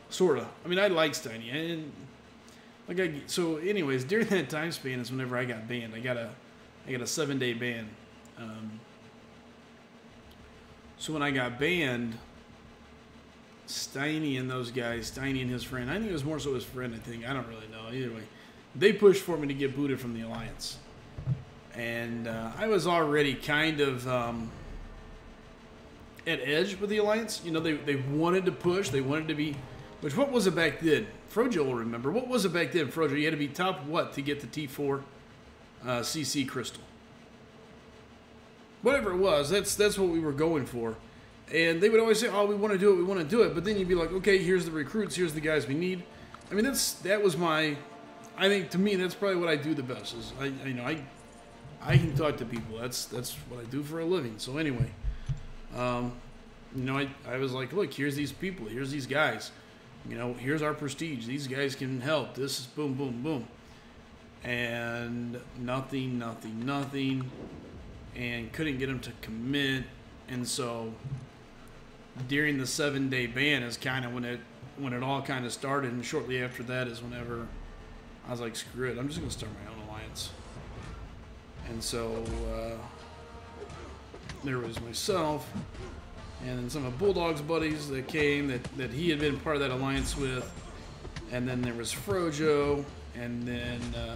Sorta. I mean, I like Steiny. And like I, so anyways, during that time span is whenever I got banned. I got a I got a seven day ban. Um, so when I got banned, Steiny and those guys, Steiny and his friend, I think it was more so his friend, I think. I don't really know. Either way, they pushed for me to get booted from the Alliance. And uh, I was already kind of um, at edge with the Alliance. You know, they, they wanted to push, they wanted to be. Which, what was it back then? Frojo will remember. What was it back then, Frojo? You had to be top what to get the T4 uh, CC crystal? Whatever it was, that's that's what we were going for. And they would always say, "Oh, we want to do it, we want to do it." But then you'd be like, "Okay, here's the recruits, here's the guys we need." I mean, that's that was my. I think to me, that's probably what I do the best. Is I, you know I, I can talk to people. That's that's what I do for a living. So anyway, um, you know, I I was like, look, here's these people, here's these guys, you know, here's our prestige. These guys can help. This is boom, boom, boom, and nothing, nothing, nothing and couldn't get them to commit. And so during the seven day ban is kind of when it when it all kind of started. And shortly after that is whenever I was like, screw it, I'm just gonna start my own alliance. And so uh, there was myself and then some of Bulldog's buddies that came that, that he had been part of that alliance with. And then there was Frojo, and then uh,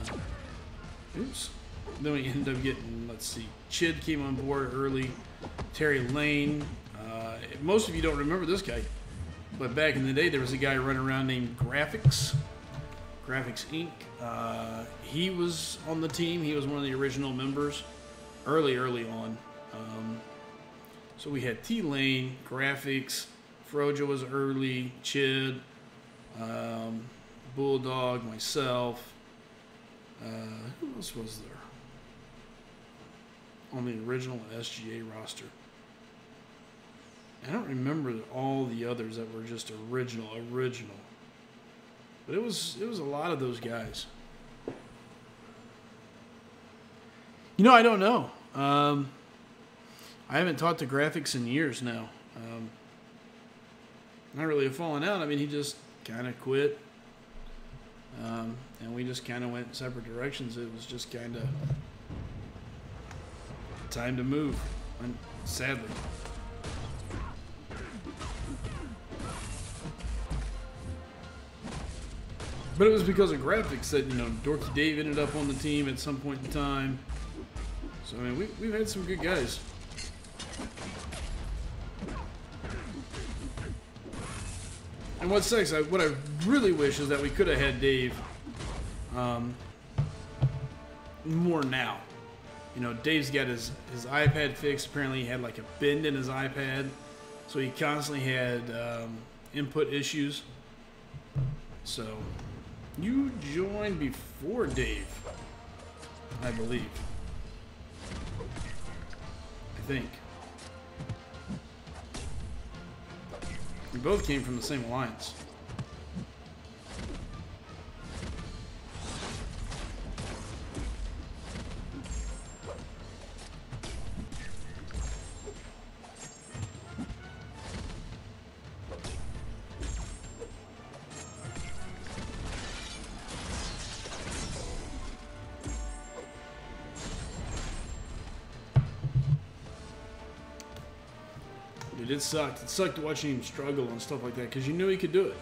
oops, then we ended up getting, let's see, Chid came on board early, Terry Lane. Uh, most of you don't remember this guy, but back in the day, there was a guy running around named Graphics, Graphics Inc. Uh, he was on the team. He was one of the original members, early, early on. Um, so we had T Lane, Graphics, Frojo was early, Chid, um, Bulldog, myself. Uh, who else was there? on the original SGA roster. I don't remember all the others that were just original, original. But it was it was a lot of those guys. You know, I don't know. Um, I haven't talked to graphics in years now. Um, not really a falling out. I mean, he just kind of quit, um, and we just kind of went separate directions. It was just kind of time to move, and sadly. But it was because of graphics that, you know, Dorky Dave ended up on the team at some point in time. So, I mean, we, we've had some good guys. And what sucks, I, what I really wish is that we could have had Dave um, more now. You know, Dave's got his, his iPad fixed. Apparently, he had like a bend in his iPad. So he constantly had um, input issues. So you joined before Dave, I believe. I think. We both came from the same alliance. It sucked. It sucked watching him struggle and stuff like that because you knew he could do it.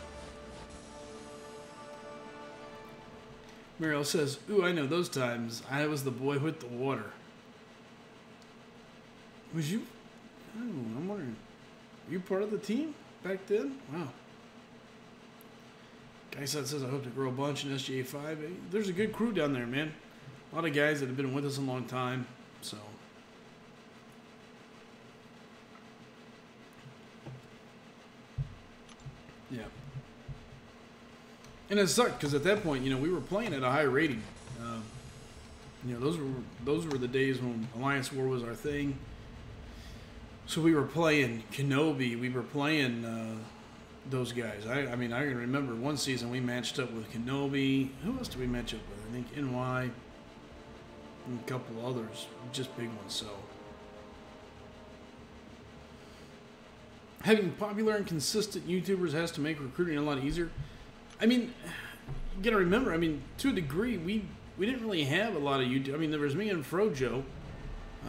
Mariel says, Ooh, I know those times. I was the boy with the water. Was you? Oh, I'm wondering. Were you part of the team back then? Wow. Guy said says, I hope to grow a bunch in SGA 5. There's a good crew down there, man. A lot of guys that have been with us a long time. So. Yeah. And it sucked because at that point, you know, we were playing at a high rating. Um, you know, those were those were the days when Alliance War was our thing. So we were playing Kenobi. We were playing uh, those guys. I, I mean, I can remember one season we matched up with Kenobi. Who else did we match up with? I think NY and a couple others, just big ones. So having popular and consistent YouTubers has to make recruiting a lot easier. I mean, you gotta remember. I mean, to a degree, we we didn't really have a lot of YouTube. I mean, there was me and Frojo.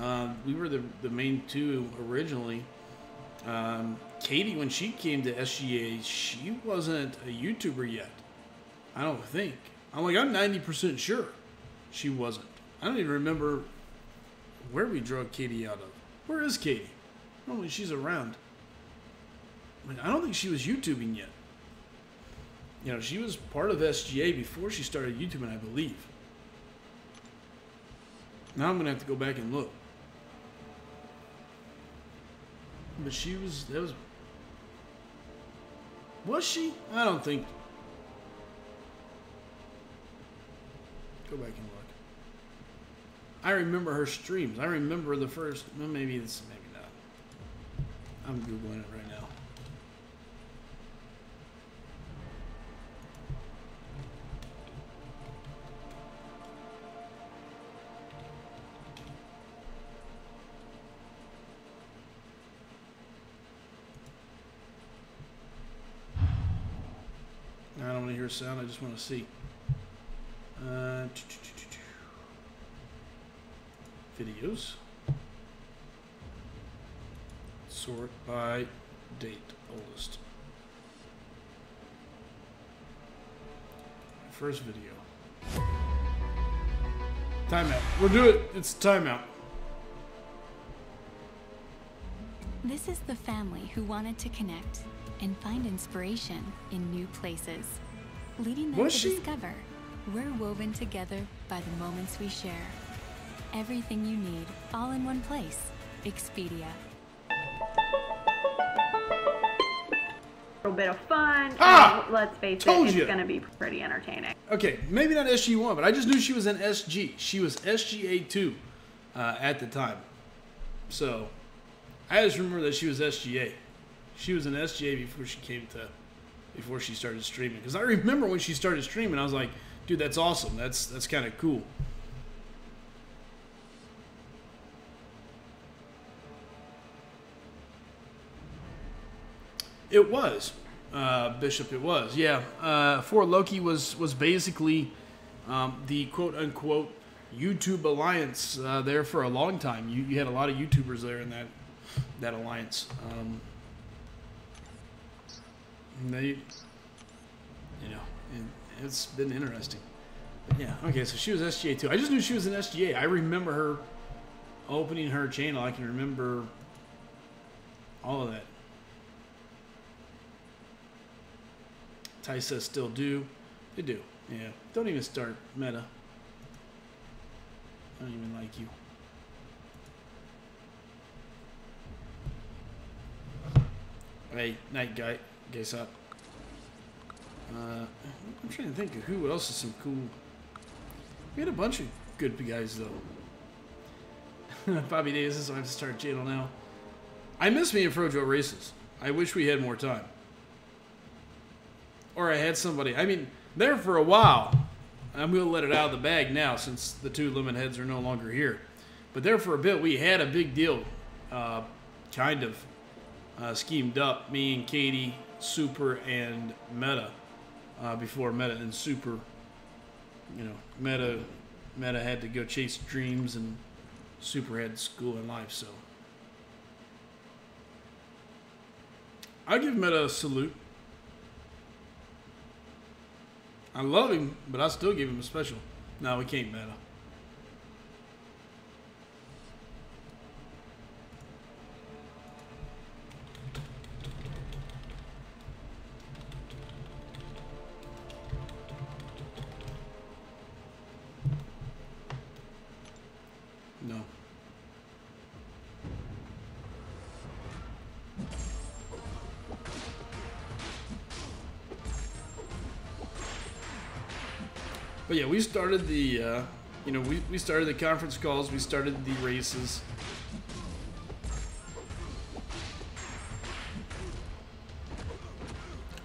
Uh, we were the the main two originally. Um, Katie, when she came to SGA, she wasn't a YouTuber yet. I don't think. I'm like, I'm 90% sure she wasn't. I don't even remember where we drug Katie out of. Where is Katie? Normally she's around. I, I don't think she was YouTubing yet. You know, she was part of SGA before she started YouTubing, I believe. Now I'm to have to go back and look. But she was, that was, was she? I don't think. Go back and look. I remember her streams. I remember the first, well, maybe it's, maybe not. I'm Googling it right now. Sound. I just want to see. Uh, videos. Sort by date oldest. First video. Timeout. We'll do it. It's timeout. This is the family who wanted to connect and find inspiration in new places, leading them Was to she? discover we're woven together by the moments we share. Everything you need, all in one place. Expedia. A little bit of fun. Ah! and let's face Told it, it's ya. going to be pretty entertaining. Okay, maybe not SG1, but I just knew she was in SG. She was SGA2 uh, at the time. So I just remember that she was SGA. She was an SGA before she came to, before she started streaming. Because I remember when she started streaming, I was like, dude, that's awesome. That's that's kind of cool. It was uh, Bishop. It was yeah. Uh, for Loki was was basically um, the quote unquote YouTube alliance uh, there for a long time. You, you had a lot of YouTubers there in that that alliance. Um, they, you know, it, it's been interesting. Yeah. Okay. So she was SGA too. I just knew she was an SGA. I remember her opening her channel. I can remember all of that. Ty says still do. They do. Yeah. Don't even start meta. I don't even like you. Hey, night guy. Guess up. Uh, I'm trying to think of who else is some cool. We had a bunch of good guys though. Bobby Davis is have to start channel now. I miss me and Frojo races. I wish we had more time or I had somebody. I mean, there for a while. I'm going to let it out of the bag now since the two lemon heads are no longer here. But there for a bit, we had a big deal, uh, kind of uh, schemed up. Me and Katie, Super, and Meta. Uh, before Meta and Super, you know, Meta, Meta had to go chase dreams, and Super had school and life. So I give Meta a salute. I love him, but I still give him a special. No, we can't meta. We started the, uh, you know, we, we started the conference calls, we started the races.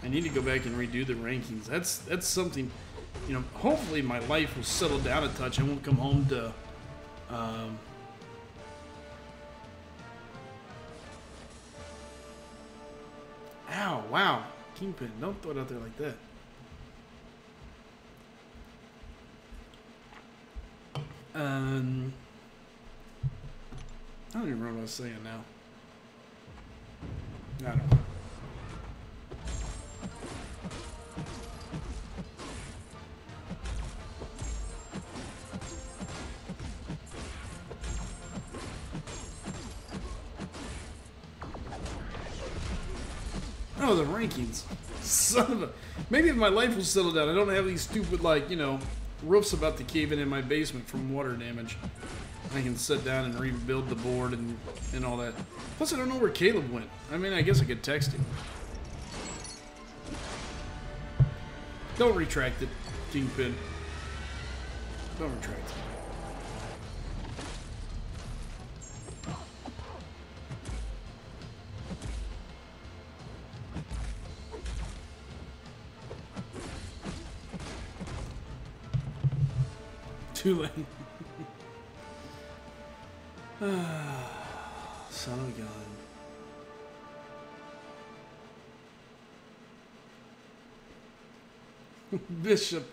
I need to go back and redo the rankings. That's that's something, you know. Hopefully, my life will settle down a touch. I won't come home to, um, Ow! Wow, kingpin! Don't throw it out there like that. Um, I don't even remember what I was saying now. I don't know. Oh, the rankings. Son of a. Maybe if my life will settle down, I don't have these stupid, like, you know, roofs about to cave in in my basement from water damage. I can sit down and rebuild the board and, and all that. Plus, I don't know where Caleb went. I mean, I guess I could text him. Don't retract it, Kingpin. Don't retract it. Late. Son of a gun. Bishop,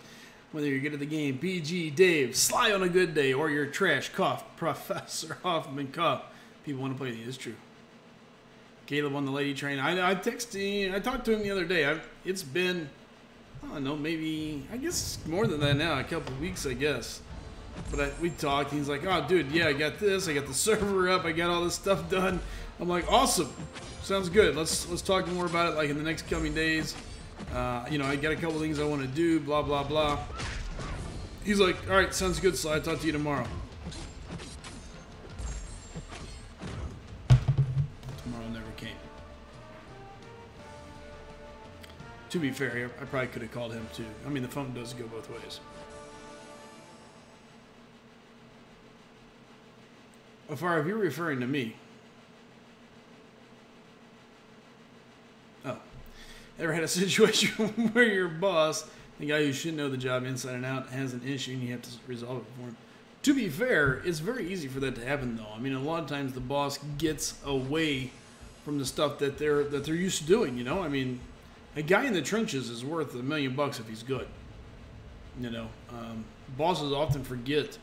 whether you're good at the game, BG, Dave, Sly on a good day, or you're trash, cough, Professor Hoffman, cough. People want to play the It's true. Caleb on the lady train. I, I texted, him. I talked to him the other day. I, it's been, I don't know, maybe, I guess more than that now, a couple weeks, I guess. But I, we talked. He's like, "Oh, dude, yeah, I got this. I got the server up. I got all this stuff done." I'm like, "Awesome, sounds good. Let's let's talk more about it like in the next coming days." Uh, you know, I got a couple things I want to do. Blah blah blah. He's like, "All right, sounds good. So I talk to you tomorrow." Tomorrow never came. To be fair, I probably could have called him too. I mean, the phone does go both ways. Afar, if you're referring to me. Oh. Ever had a situation where your boss, the guy who should know the job inside and out, has an issue and you have to resolve it for him? To be fair, it's very easy for that to happen though. I mean, a lot of times the boss gets away from the stuff that they're that they're used to doing, you know? I mean, a guy in the trenches is worth a million bucks if he's good. You know, um, bosses often forget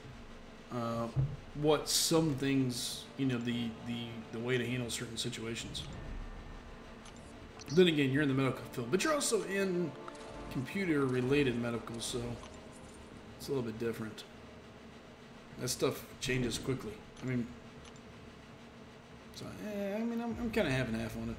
uh, what some things, you know, the, the, the way to handle certain situations. Then again, you're in the medical field, but you're also in computer related medical, so it's a little bit different. That stuff changes quickly. I mean, so, yeah, I mean, I'm, I'm kind of half and half on it.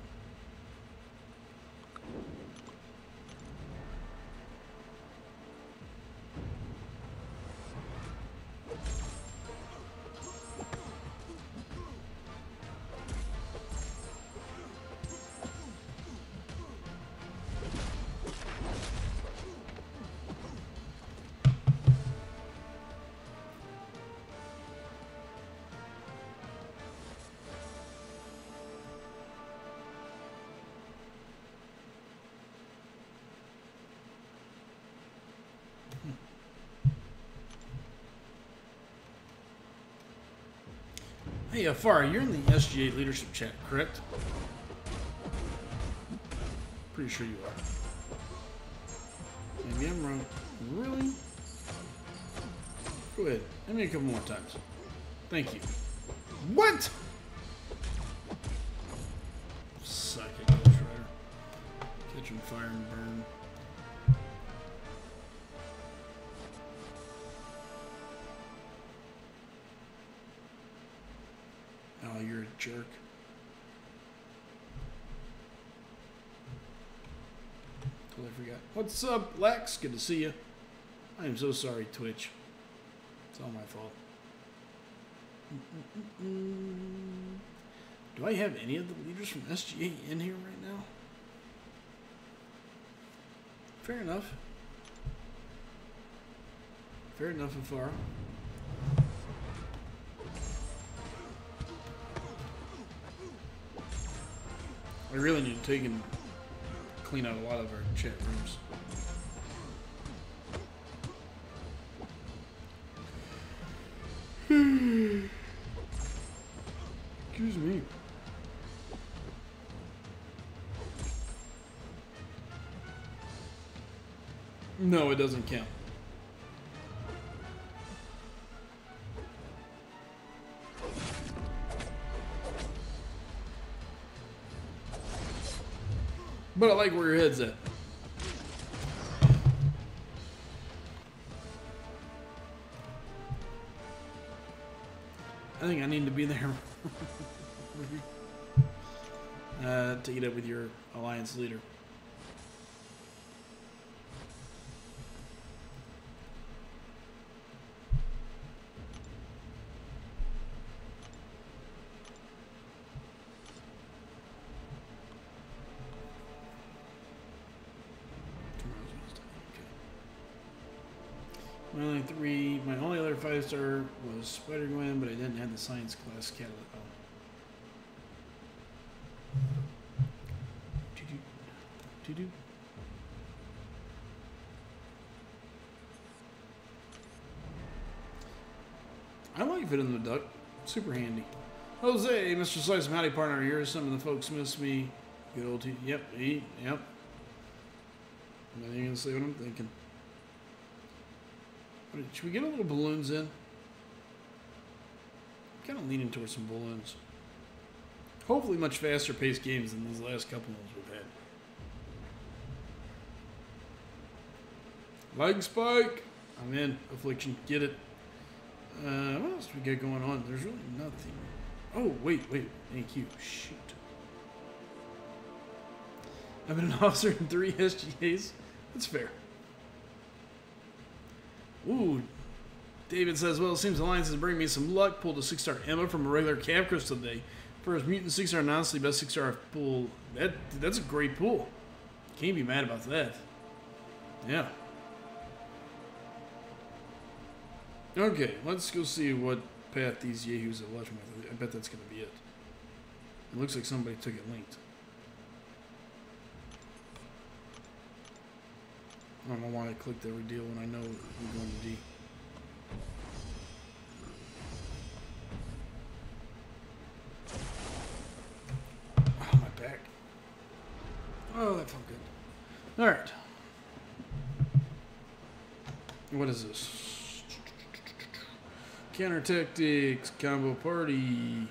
Hey, uh, Far, you're in the SGA leadership chat, correct? Pretty sure you are. Maybe I'm wrong. Really? Go ahead. Hit me a couple more times. Thank you. What? Suck it, Ghost Rider. Catch on fire and burn. Jerk. Totally forgot. What's up, Lex? Good to see you. I am so sorry, Twitch. It's all my fault. Do I have any of the leaders from SGA in here right now? Fair enough. Fair enough, Afara. I really need to take and clean out a lot of our chat rooms. Excuse me. No, it doesn't count. But I like where your head's at. I think I need to be there. uh, take it up with your alliance leader. My only three, my only other five star was Spider Gwen, but I didn't have the science class catalyst. I like Fit in the Duck. Super handy. Jose, Mr. Slice, howdy partner. Here's some of the folks miss me. Good old T. Yep, he, yep. Now you gonna say what I'm thinking. Should we get a little balloons in? kind of leaning towards some balloons. Hopefully, much faster paced games than these last couple ones we've had. Leg spike. I'm in. Affliction. Get it. Uh, what else do we got going on? There's really nothing. Oh, wait, wait. Thank you. Shoot. I've been an officer in three SGAs. That's fair. Ooh. David says, well, it seems Alliance is bringing me some luck. Pulled a six star Emma from a regular Cav Crystal today. First mutant six star, and honestly, best six star pull. That that's a great pull. Can't be mad about that. Yeah. Okay, let's go see what path these yahoos watching with. I bet that's gonna be it. It looks like somebody took it linked. I don't know why I clicked every deal when I know we're going to D. Oh, my back. Oh, that felt good. All right. What is this? Counter tactics, combo party.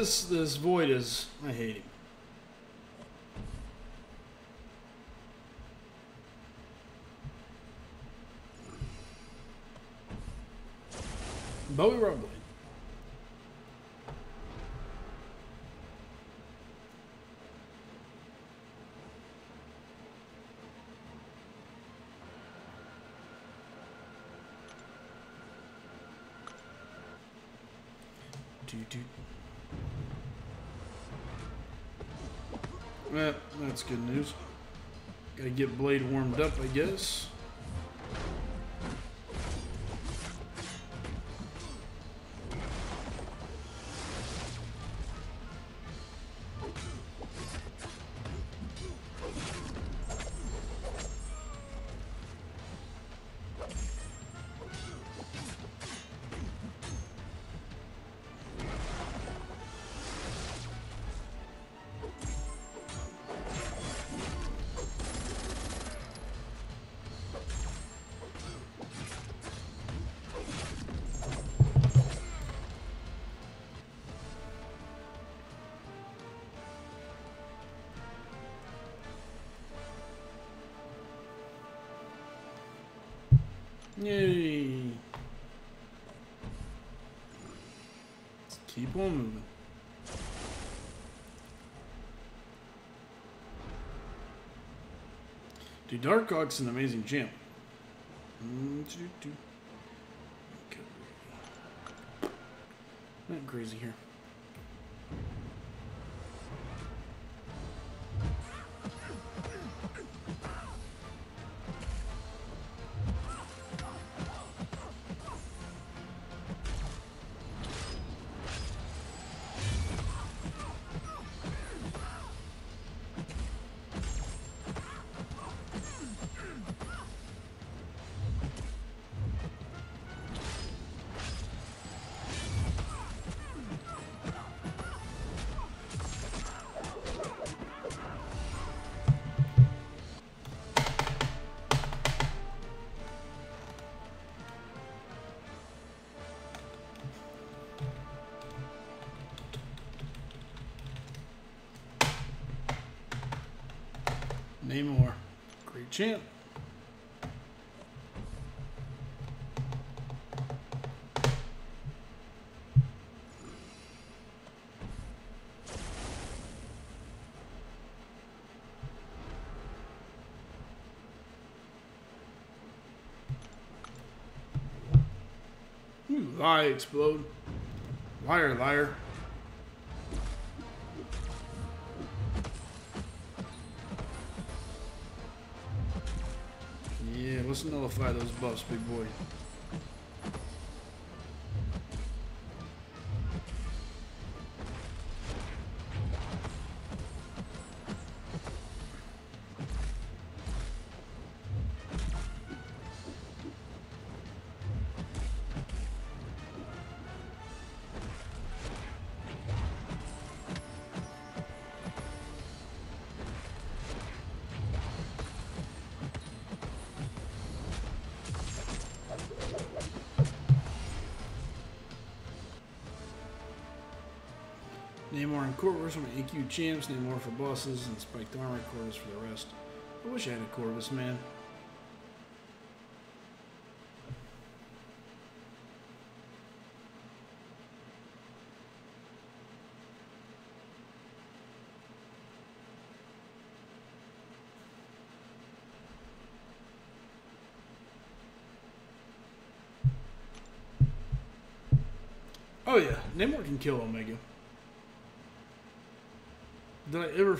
This this void is I hate him. Bowie Roblade. Do do. Well, that's good news. Gotta get Blade warmed up, I guess. Yay. Let's keep on moving. Dude, Darkhawk's an amazing champ. Mm, doo-doo. Not crazy here. Ooh, lie explode. Liar, liar. Nullify those buffs, big boy. And my AQ champs, Namor for bosses, and Spiked Armor Corvus for the rest. I wish I had a Corvus, man. Oh yeah, Namor can kill Omega.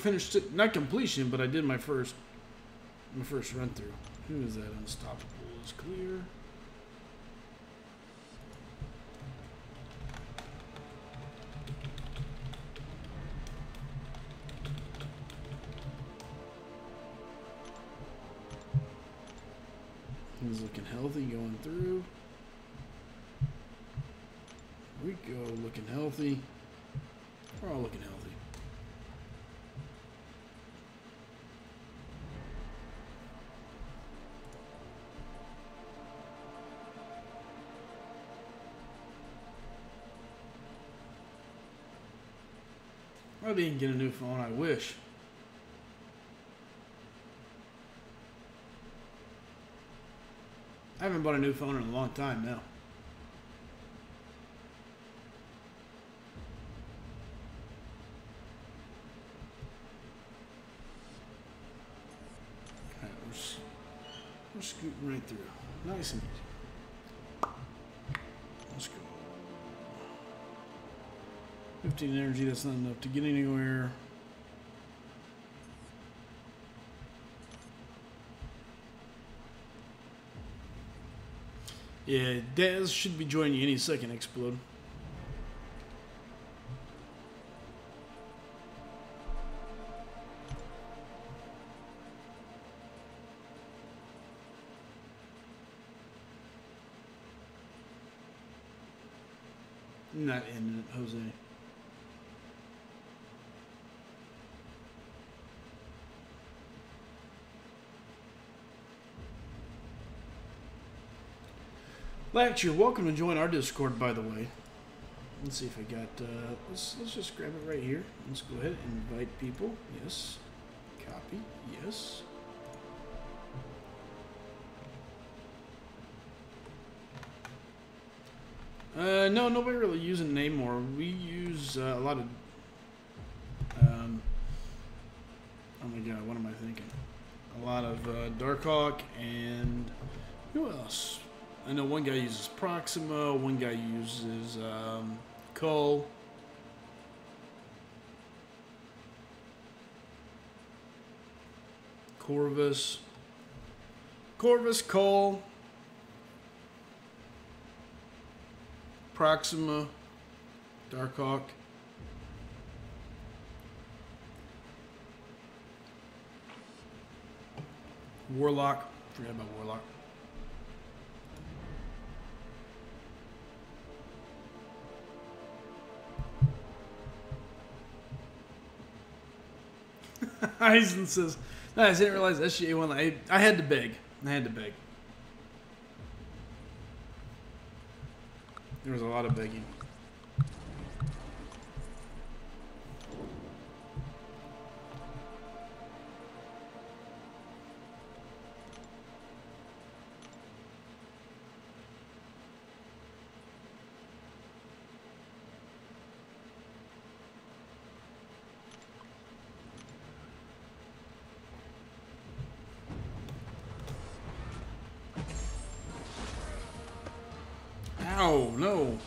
Did I ever finish it? Not completion, but I did my first my first run through. Who is that? Unstoppable is clear. He's looking healthy going through. We go looking healthy. We're all looking healthy. I didn't get a new phone. I wish. I haven't bought a new phone in a long time now. Okay, we're, we're scooting right through. Nice and easy. 15 energy, that's not enough to get anywhere. Yeah, Daz should be joining any second, Explode. Not in it, Jose. Lax, you're welcome to join our Discord, by the way. Let's see if I got. Uh, let's let's just grab it right here. Let's go ahead and invite people. Yes. Copy. Yes. Uh, no, nobody really using it anymore. We use uh, a lot of. Um, oh my god, what am I thinking? A lot of uh, Darkhawk and who else? I know one guy uses Proxima. One guy uses um, Cull. Corvus. Corvus, Cull. Proxima, Darkhawk. Warlock. Forget about Warlock. Eisen says, no, I didn't realize SGA one. I, I had to beg. I had to beg. There was a lot of begging. No.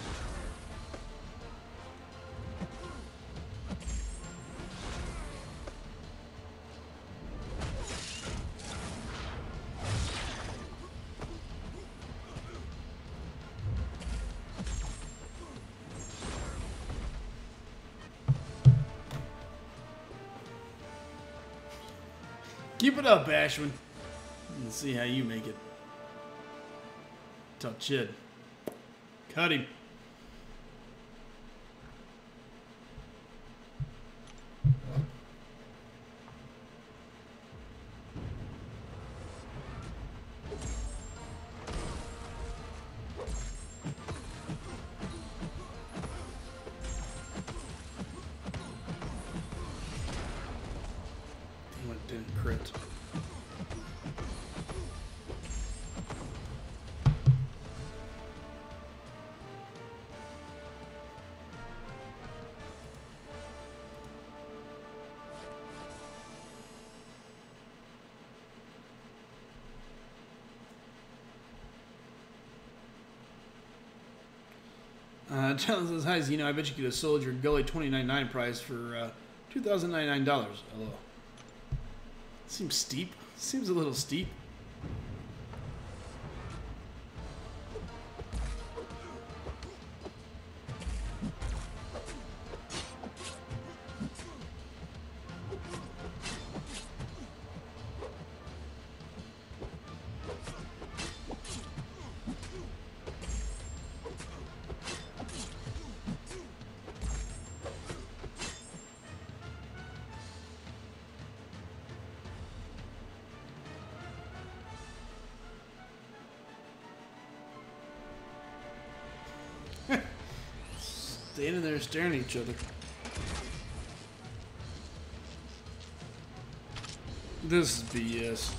Keep it up, Ashwin. Let's see how you make it. Touch it. Cut him. John says, hi, you know, I bet you could have sold your Gully 29.9 prize for uh, $2,099. Hello. Seems steep. Seems a little steep. Staring at each other. This is BS.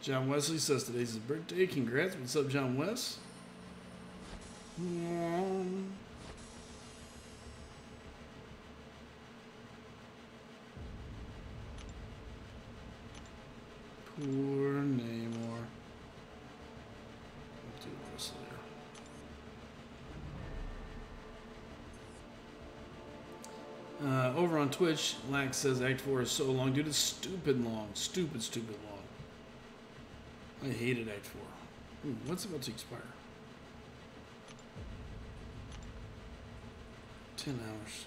John Wesley says today's his birthday. Congrats. What's up, John West? Mm. Poor Namor. We'll do this later. Uh, Twitch, Lax says Act 4 is so long. Dude, it's stupid long. Stupid, stupid long. I hated Act 4. Ooh, what's about to expire? 10 hours.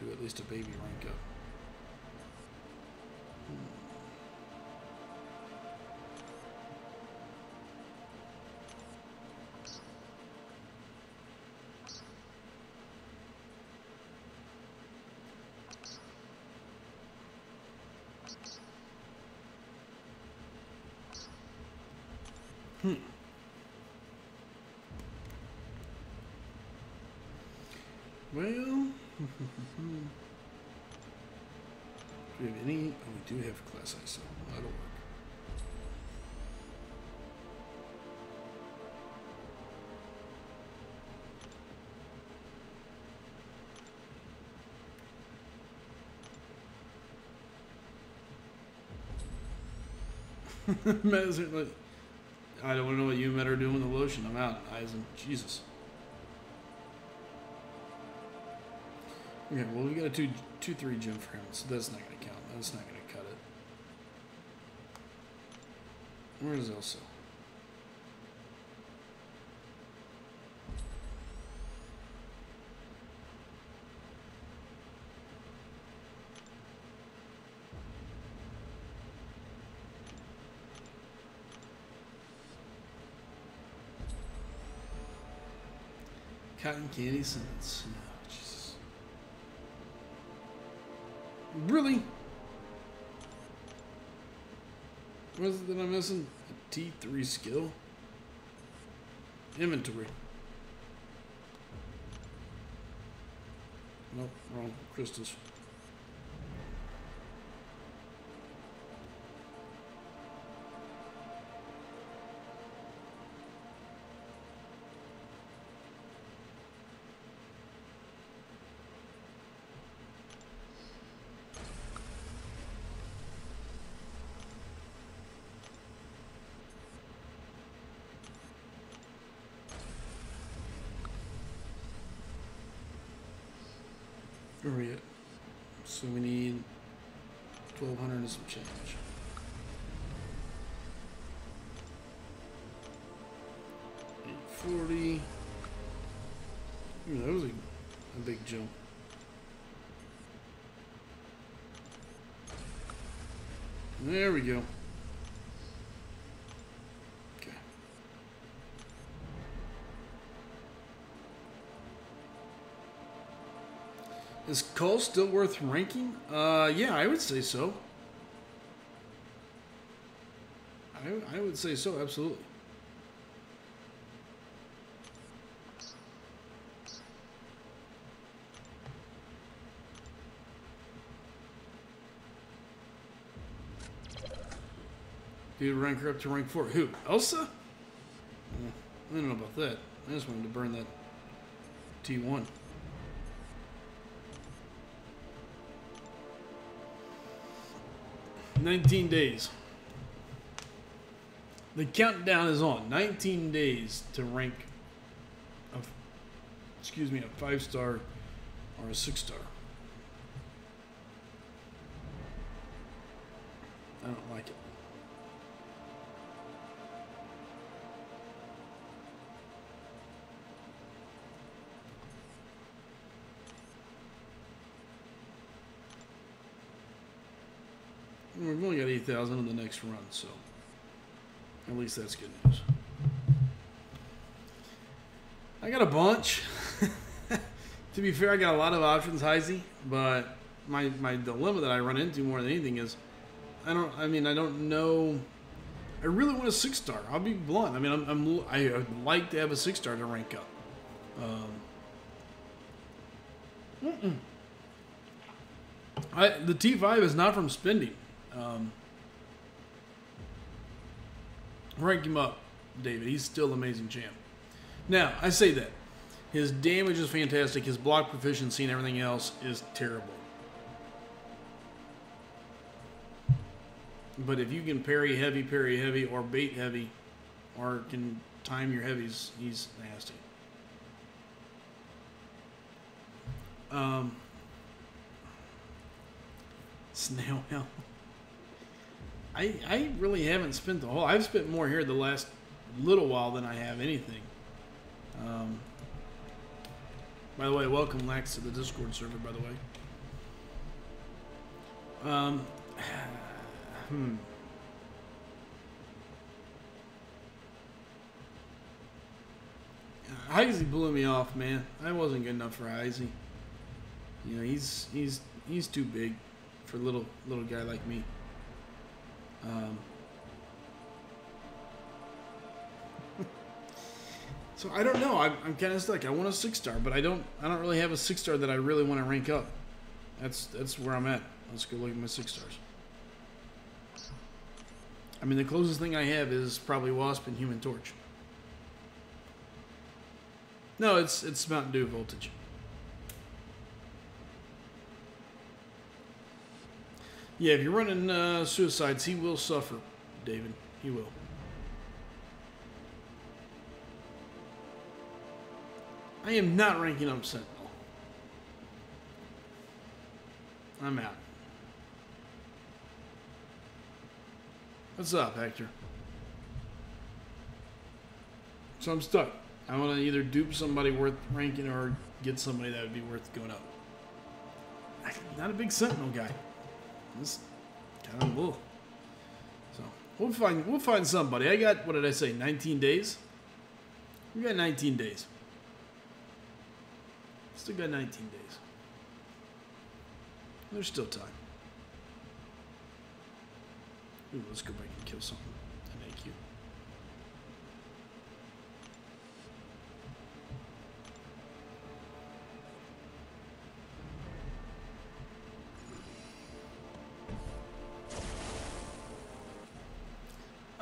Do at least a baby rank up. Well, Do we have any? Oh, we do have class ISO. That'll work. I don't know what you Met are doing with the lotion. I'm out. Eyes and Jesus. Okay, well we got a two two three gem for him, so that's not gonna count. That's not gonna cut it. Where is Elsa? Cotton candy scents. Oh, Jesus. Really? What is it that I'm missing? A T3 skill? Inventory. Nope, wrong. Crystals. Where are we at? So we need 1200 and some change. Eight forty. Ooh, that was a, a big jump. There we go. Is Cole still worth ranking? Uh, yeah, I would say so. I, I would say so, absolutely. Dude, rank her up to rank four. Who? Elsa? Uh, I don't know about that. I just wanted to burn that T1. Nineteen days. The countdown is on. Nineteen days to rank a, excuse me, a five star or a six star. I don't like it. We've only got 8,000 in the next run, so at least that's good news. I got a bunch. to be fair, I got a lot of options, Heisey, but my, my dilemma that I run into more than anything is I don't, I mean, I don't know. I really want a six star. I'll be blunt. I mean, I'm, I'm I would like to have a six star to rank up. Um, mm-mm. I, the T5 is not from spending. Um, rank him up, David. He's still an amazing champ. Now, I say that. His damage is fantastic. His block proficiency and everything else is terrible. But if you can parry heavy, parry heavy, or bait heavy, or can time your heavies, he's nasty. Um, snail hell. I I really haven't spent the whole. I've spent more here the last little while than I have anything. Um, by the way, welcome Lex to the Discord server. By the way. Um, hmm. Heisey blew me off, man. I wasn't good enough for Heisey. You know, he's he's he's too big for little little guy like me. Um, so I don't know. I'm, I'm kind of stuck. I want a six star, but I don't. I don't really have a six star that I really want to rank up. That's that's where I'm at. Let's go look at my six stars. I mean, the closest thing I have is probably Wasp and Human Torch. No, it's it's Mountain Dew voltage. Yeah, if you're running uh, suicides, he will suffer, David. He will. I am not ranking up Sentinel. I'm out. What's up, Hector? So I'm stuck. I want to either dupe somebody worth ranking or get somebody that would be worth going up. I'm not a big Sentinel guy. Kind of bull. So we'll find we'll find somebody. I got what did I say? 19 days. We got 19 days. Still got 19 days. There's still time. Ooh, let's go back and kill something.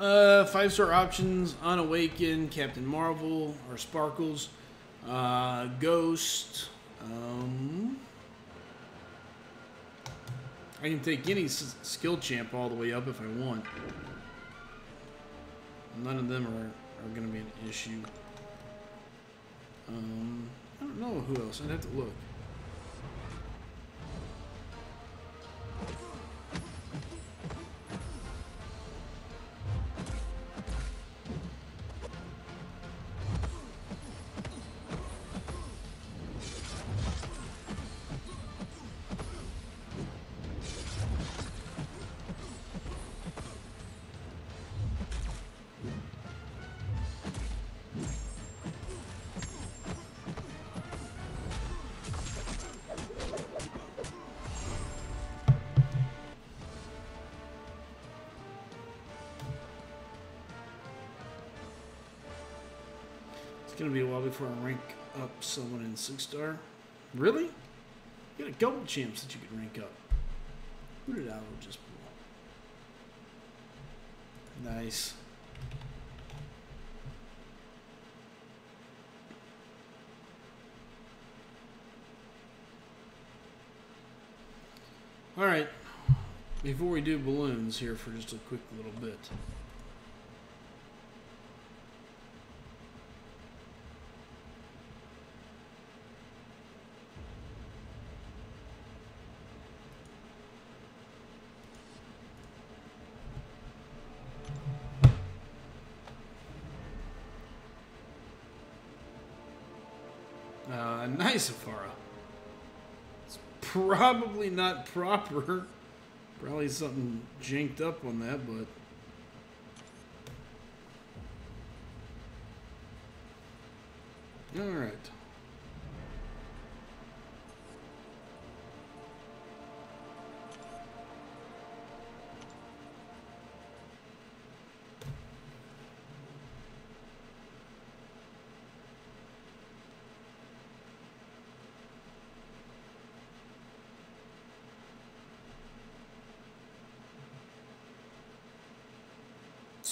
Uh, five star options: Unawaken, Captain Marvel, or Sparkles, uh, Ghost. Um, I can take any skill champ all the way up if I want. None of them are, are going to be an issue. Um, I don't know who else. I'd have to look. Gonna a rank up someone in six star. Really? You got a couple champs that you could rank up. Who did Allo just pull? Nice. All right. Before we do balloons here for just a quick little bit. Probably not proper. Probably something jinked up on that, but. Alright.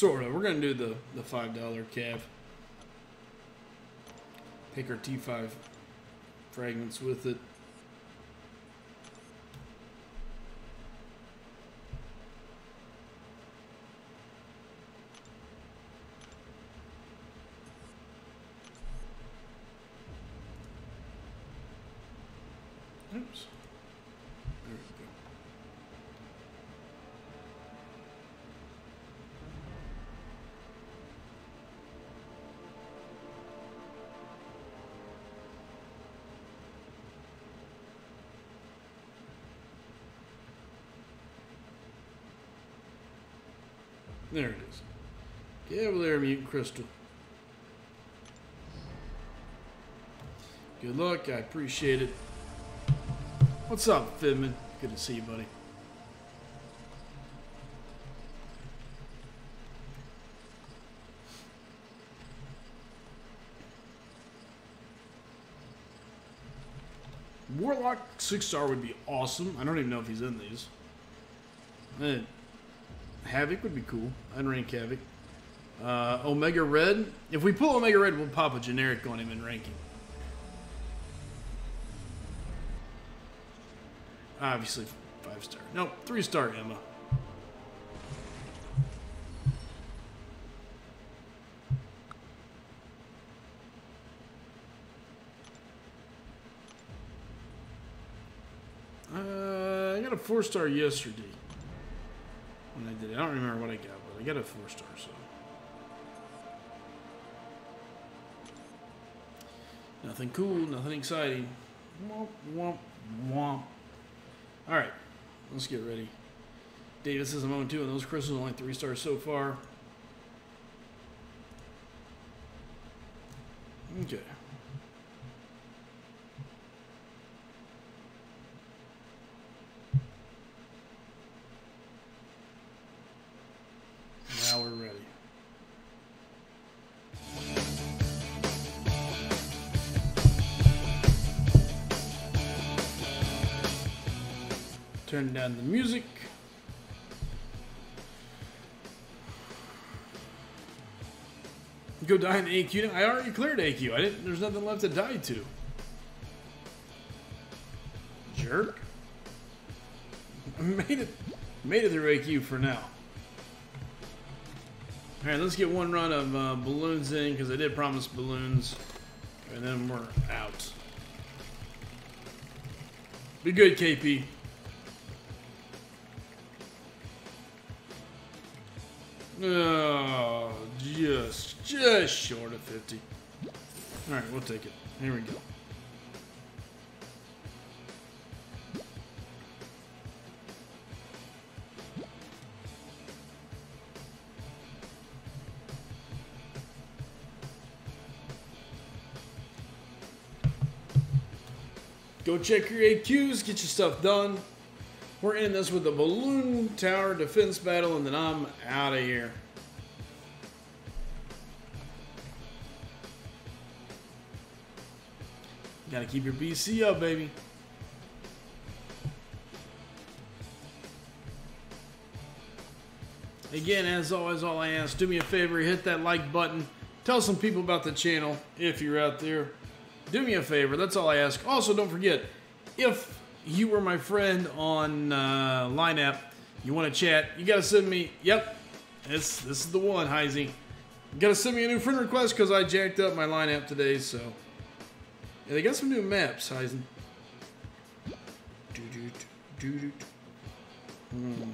Sort of. We're going to do the, the $5 cav. Pick our T5 fragments with it. Oops. There we go. There it is. Over there, mutant crystal. Good luck. I appreciate it. What's up, Fidman? Good to see you, buddy. Warlock six star would be awesome. I don't even know if he's in these. Eh, Havoc would be cool. I'd rank Havoc. Uh, Omega Red. If we pull Omega Red, we'll pop a generic on him in ranking. Obviously, five star. No, three star Emma. Uh, I got a four star yesterday when I did it. I don't remember what I got, but I got a four star, so. Nothing cool, nothing exciting. Womp, womp, womp. Alright, let's get ready. Davis is a moment two, and those crystals only three stars so far. Turn down the music. Go die in AQ. I already cleared AQ. I didn't. There's nothing left to die to. Jerk. Made it. Made it through AQ for now. All right, let's get one run of uh, balloons in because I did promise balloons, and then we're out. Be good, KP. Oh, just, just short of 50. All right, we'll take it. Here we go. Go check your AQs, get your stuff done. We're in this with the balloon tower defense battle, and then I'm out of here. Gotta keep your BC up, baby. Again, as always, all I ask, do me a favor, hit that like button. Tell some people about the channel if you're out there. Do me a favor, that's all I ask. Also, don't forget, if you were my friend on uh, Line App, you want to chat, you got to send me, yep, this, this is the one, Heisey. You got to send me a new friend request because I jacked up my Line App today, so. Yeah, they got some new maps, Heisen. Hmm.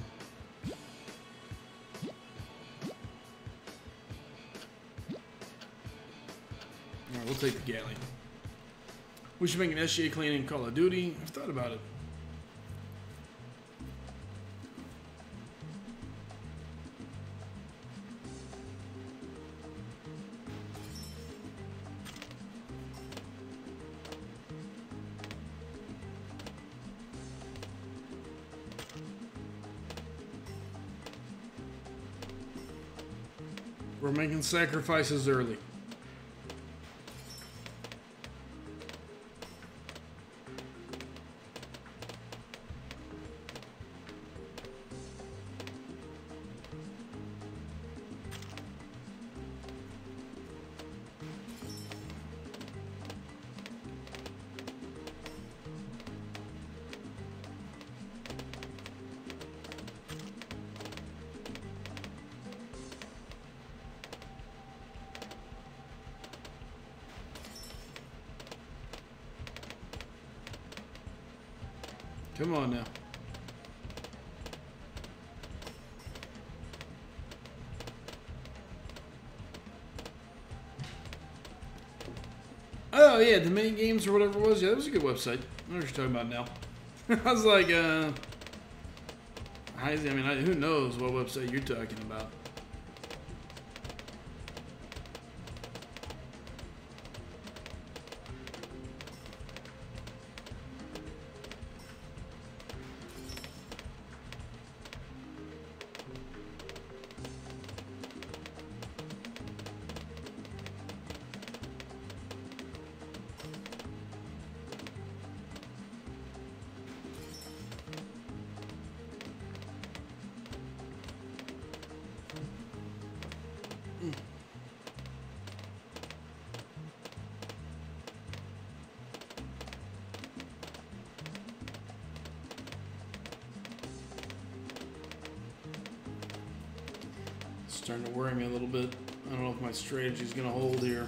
We'll take the galley. We should make an SGA clean in Call of Duty. I've thought about it. We're making sacrifices early. The mini games or whatever it was. Yeah, that was a good website. I know what you're talking about now. I was like, uh, I, mean, I, who knows what website you're talking about? Starting to worry me a little bit. I don't know if my strategy is gonna hold here.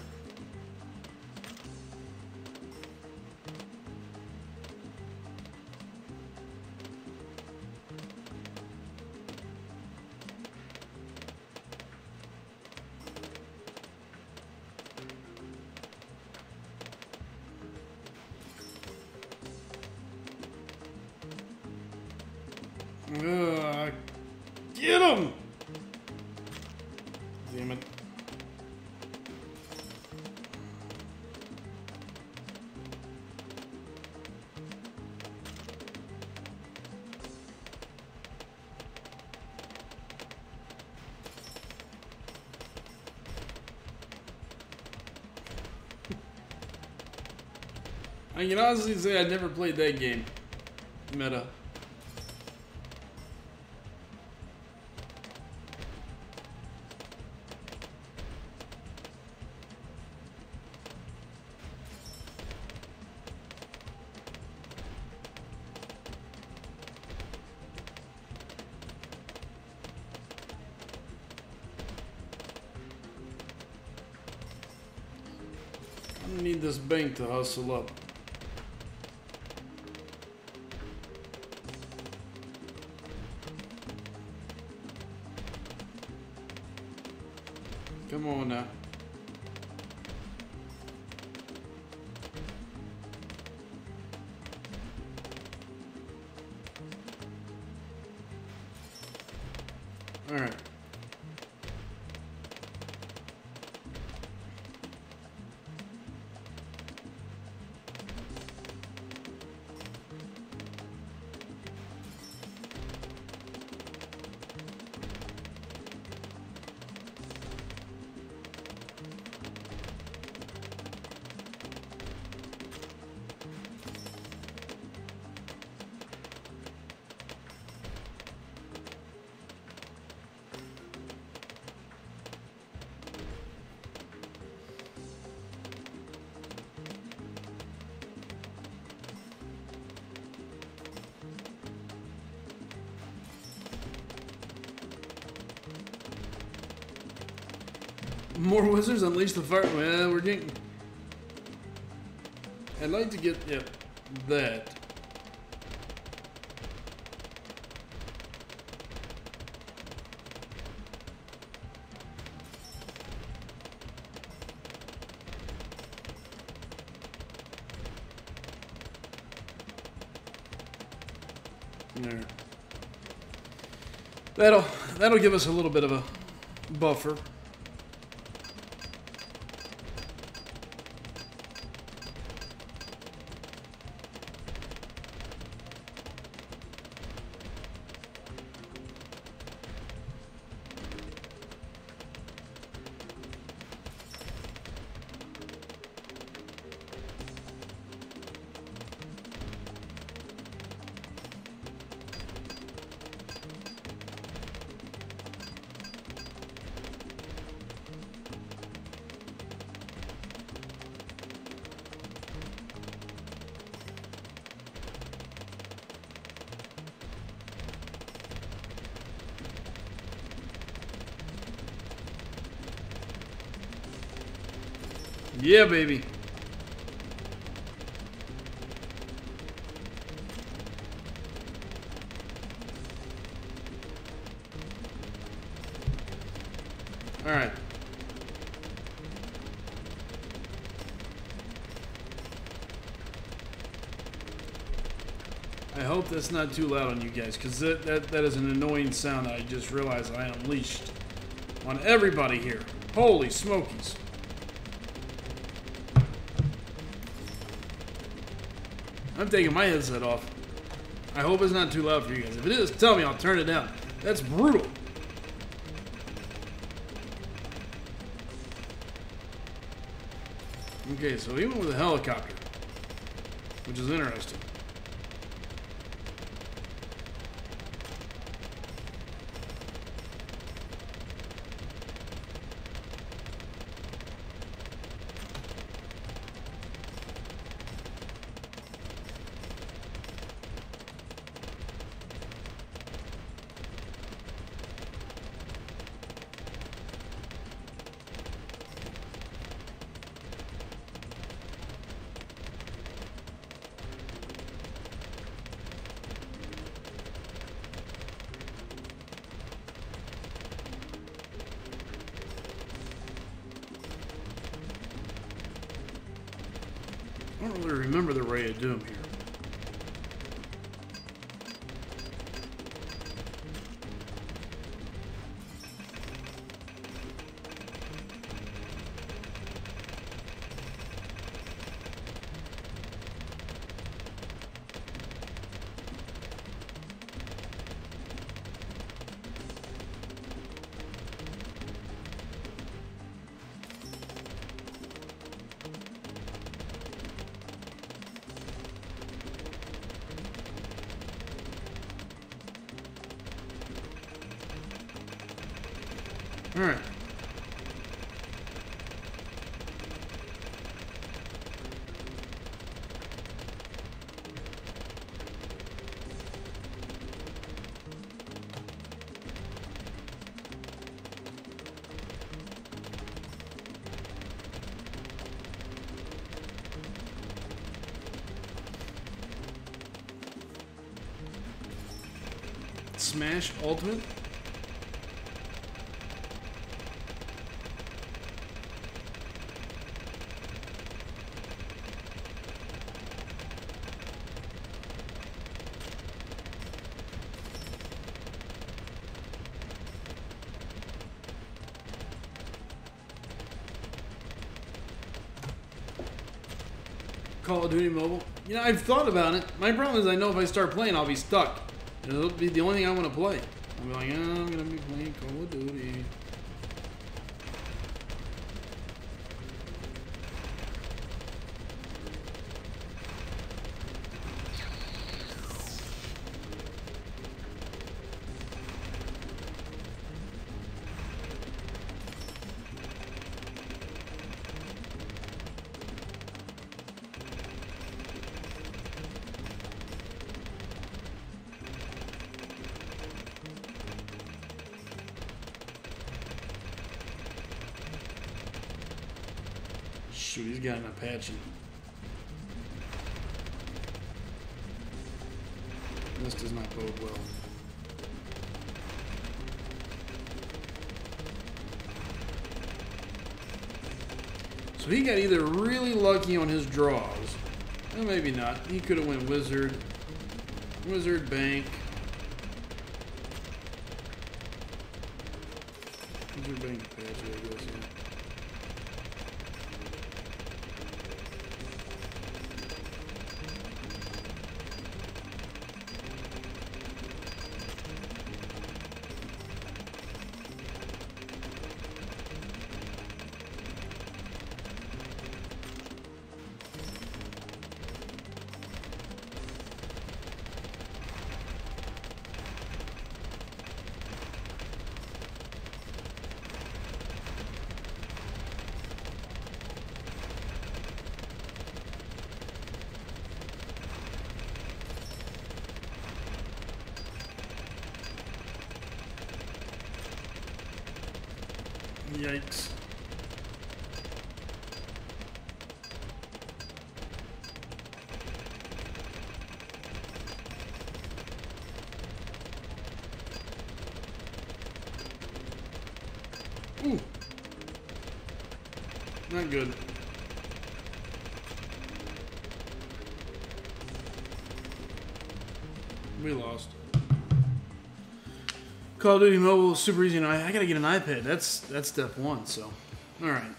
I can honestly say I never played that game. Meta. I need this bank to hustle up. Come on now. More wizards unleash the fire. Well, we're getting. I'd like to get yeah, that. There. That'll that'll give us a little bit of a buffer. Yeah, baby. All right. I hope that's not too loud on you guys, because that, that, that is an annoying sound I just realized I unleashed on everybody here. Holy smokies. I'm taking my headset off. I hope it's not too loud for you guys. If it is, tell me, I'll turn it down. That's brutal. Okay, so he went with a helicopter, which is interesting. Doom here. Alright. Smash Ultimate? Call of Duty Mobile. You know, I've thought about it. My problem is I know if I start playing, I'll be stuck. And it'll be the only thing I want to play. I'll be like, oh, I'm going to be playing Call of Duty. He's got an Apache. This does not bode well. So he got either really lucky on his draws, or maybe not. He could have went Wizard, Wizard Bank. Wizard Bank Apache, I guess, yeah. Yikes. Call of Duty Mobile is super easy, and I, I gotta get an iPad. That's that's step one. So, all right.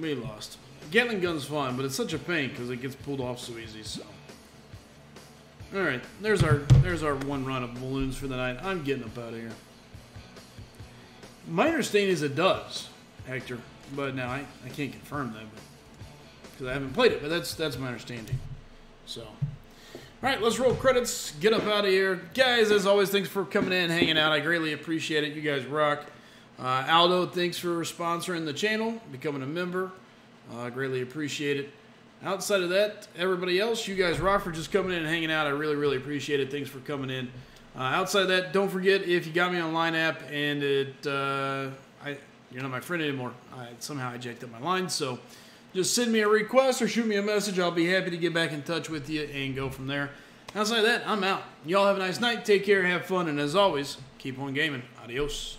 We lost. Gatling gun's fine, but it's such a pain because it gets pulled off so easy. So, all right. There's our there's our one run of balloons for the night. I'm getting up out of here. My understanding is it does, Hector, but now I, I can't confirm that because I haven't played it. But that's that's my understanding. So. All right, let's roll credits. Get up out of here. Guys, as always, thanks for coming in, hanging out. I greatly appreciate it. You guys rock. Uh, Aldo, thanks for sponsoring the channel, becoming a member. Uh, greatly appreciate it. Outside of that, everybody else, you guys rock for just coming in and hanging out. I really, really appreciate it. Thanks for coming in. Uh, outside of that, don't forget if you got me on Line app and it, uh, I, you're not my friend anymore. I somehow I jacked up my line, so just send me a request or shoot me a message. I'll be happy to get back in touch with you and go from there. Outside that, I'm out. Y'all have a nice night. Take care, have fun, and as always, keep on gaming. Adios.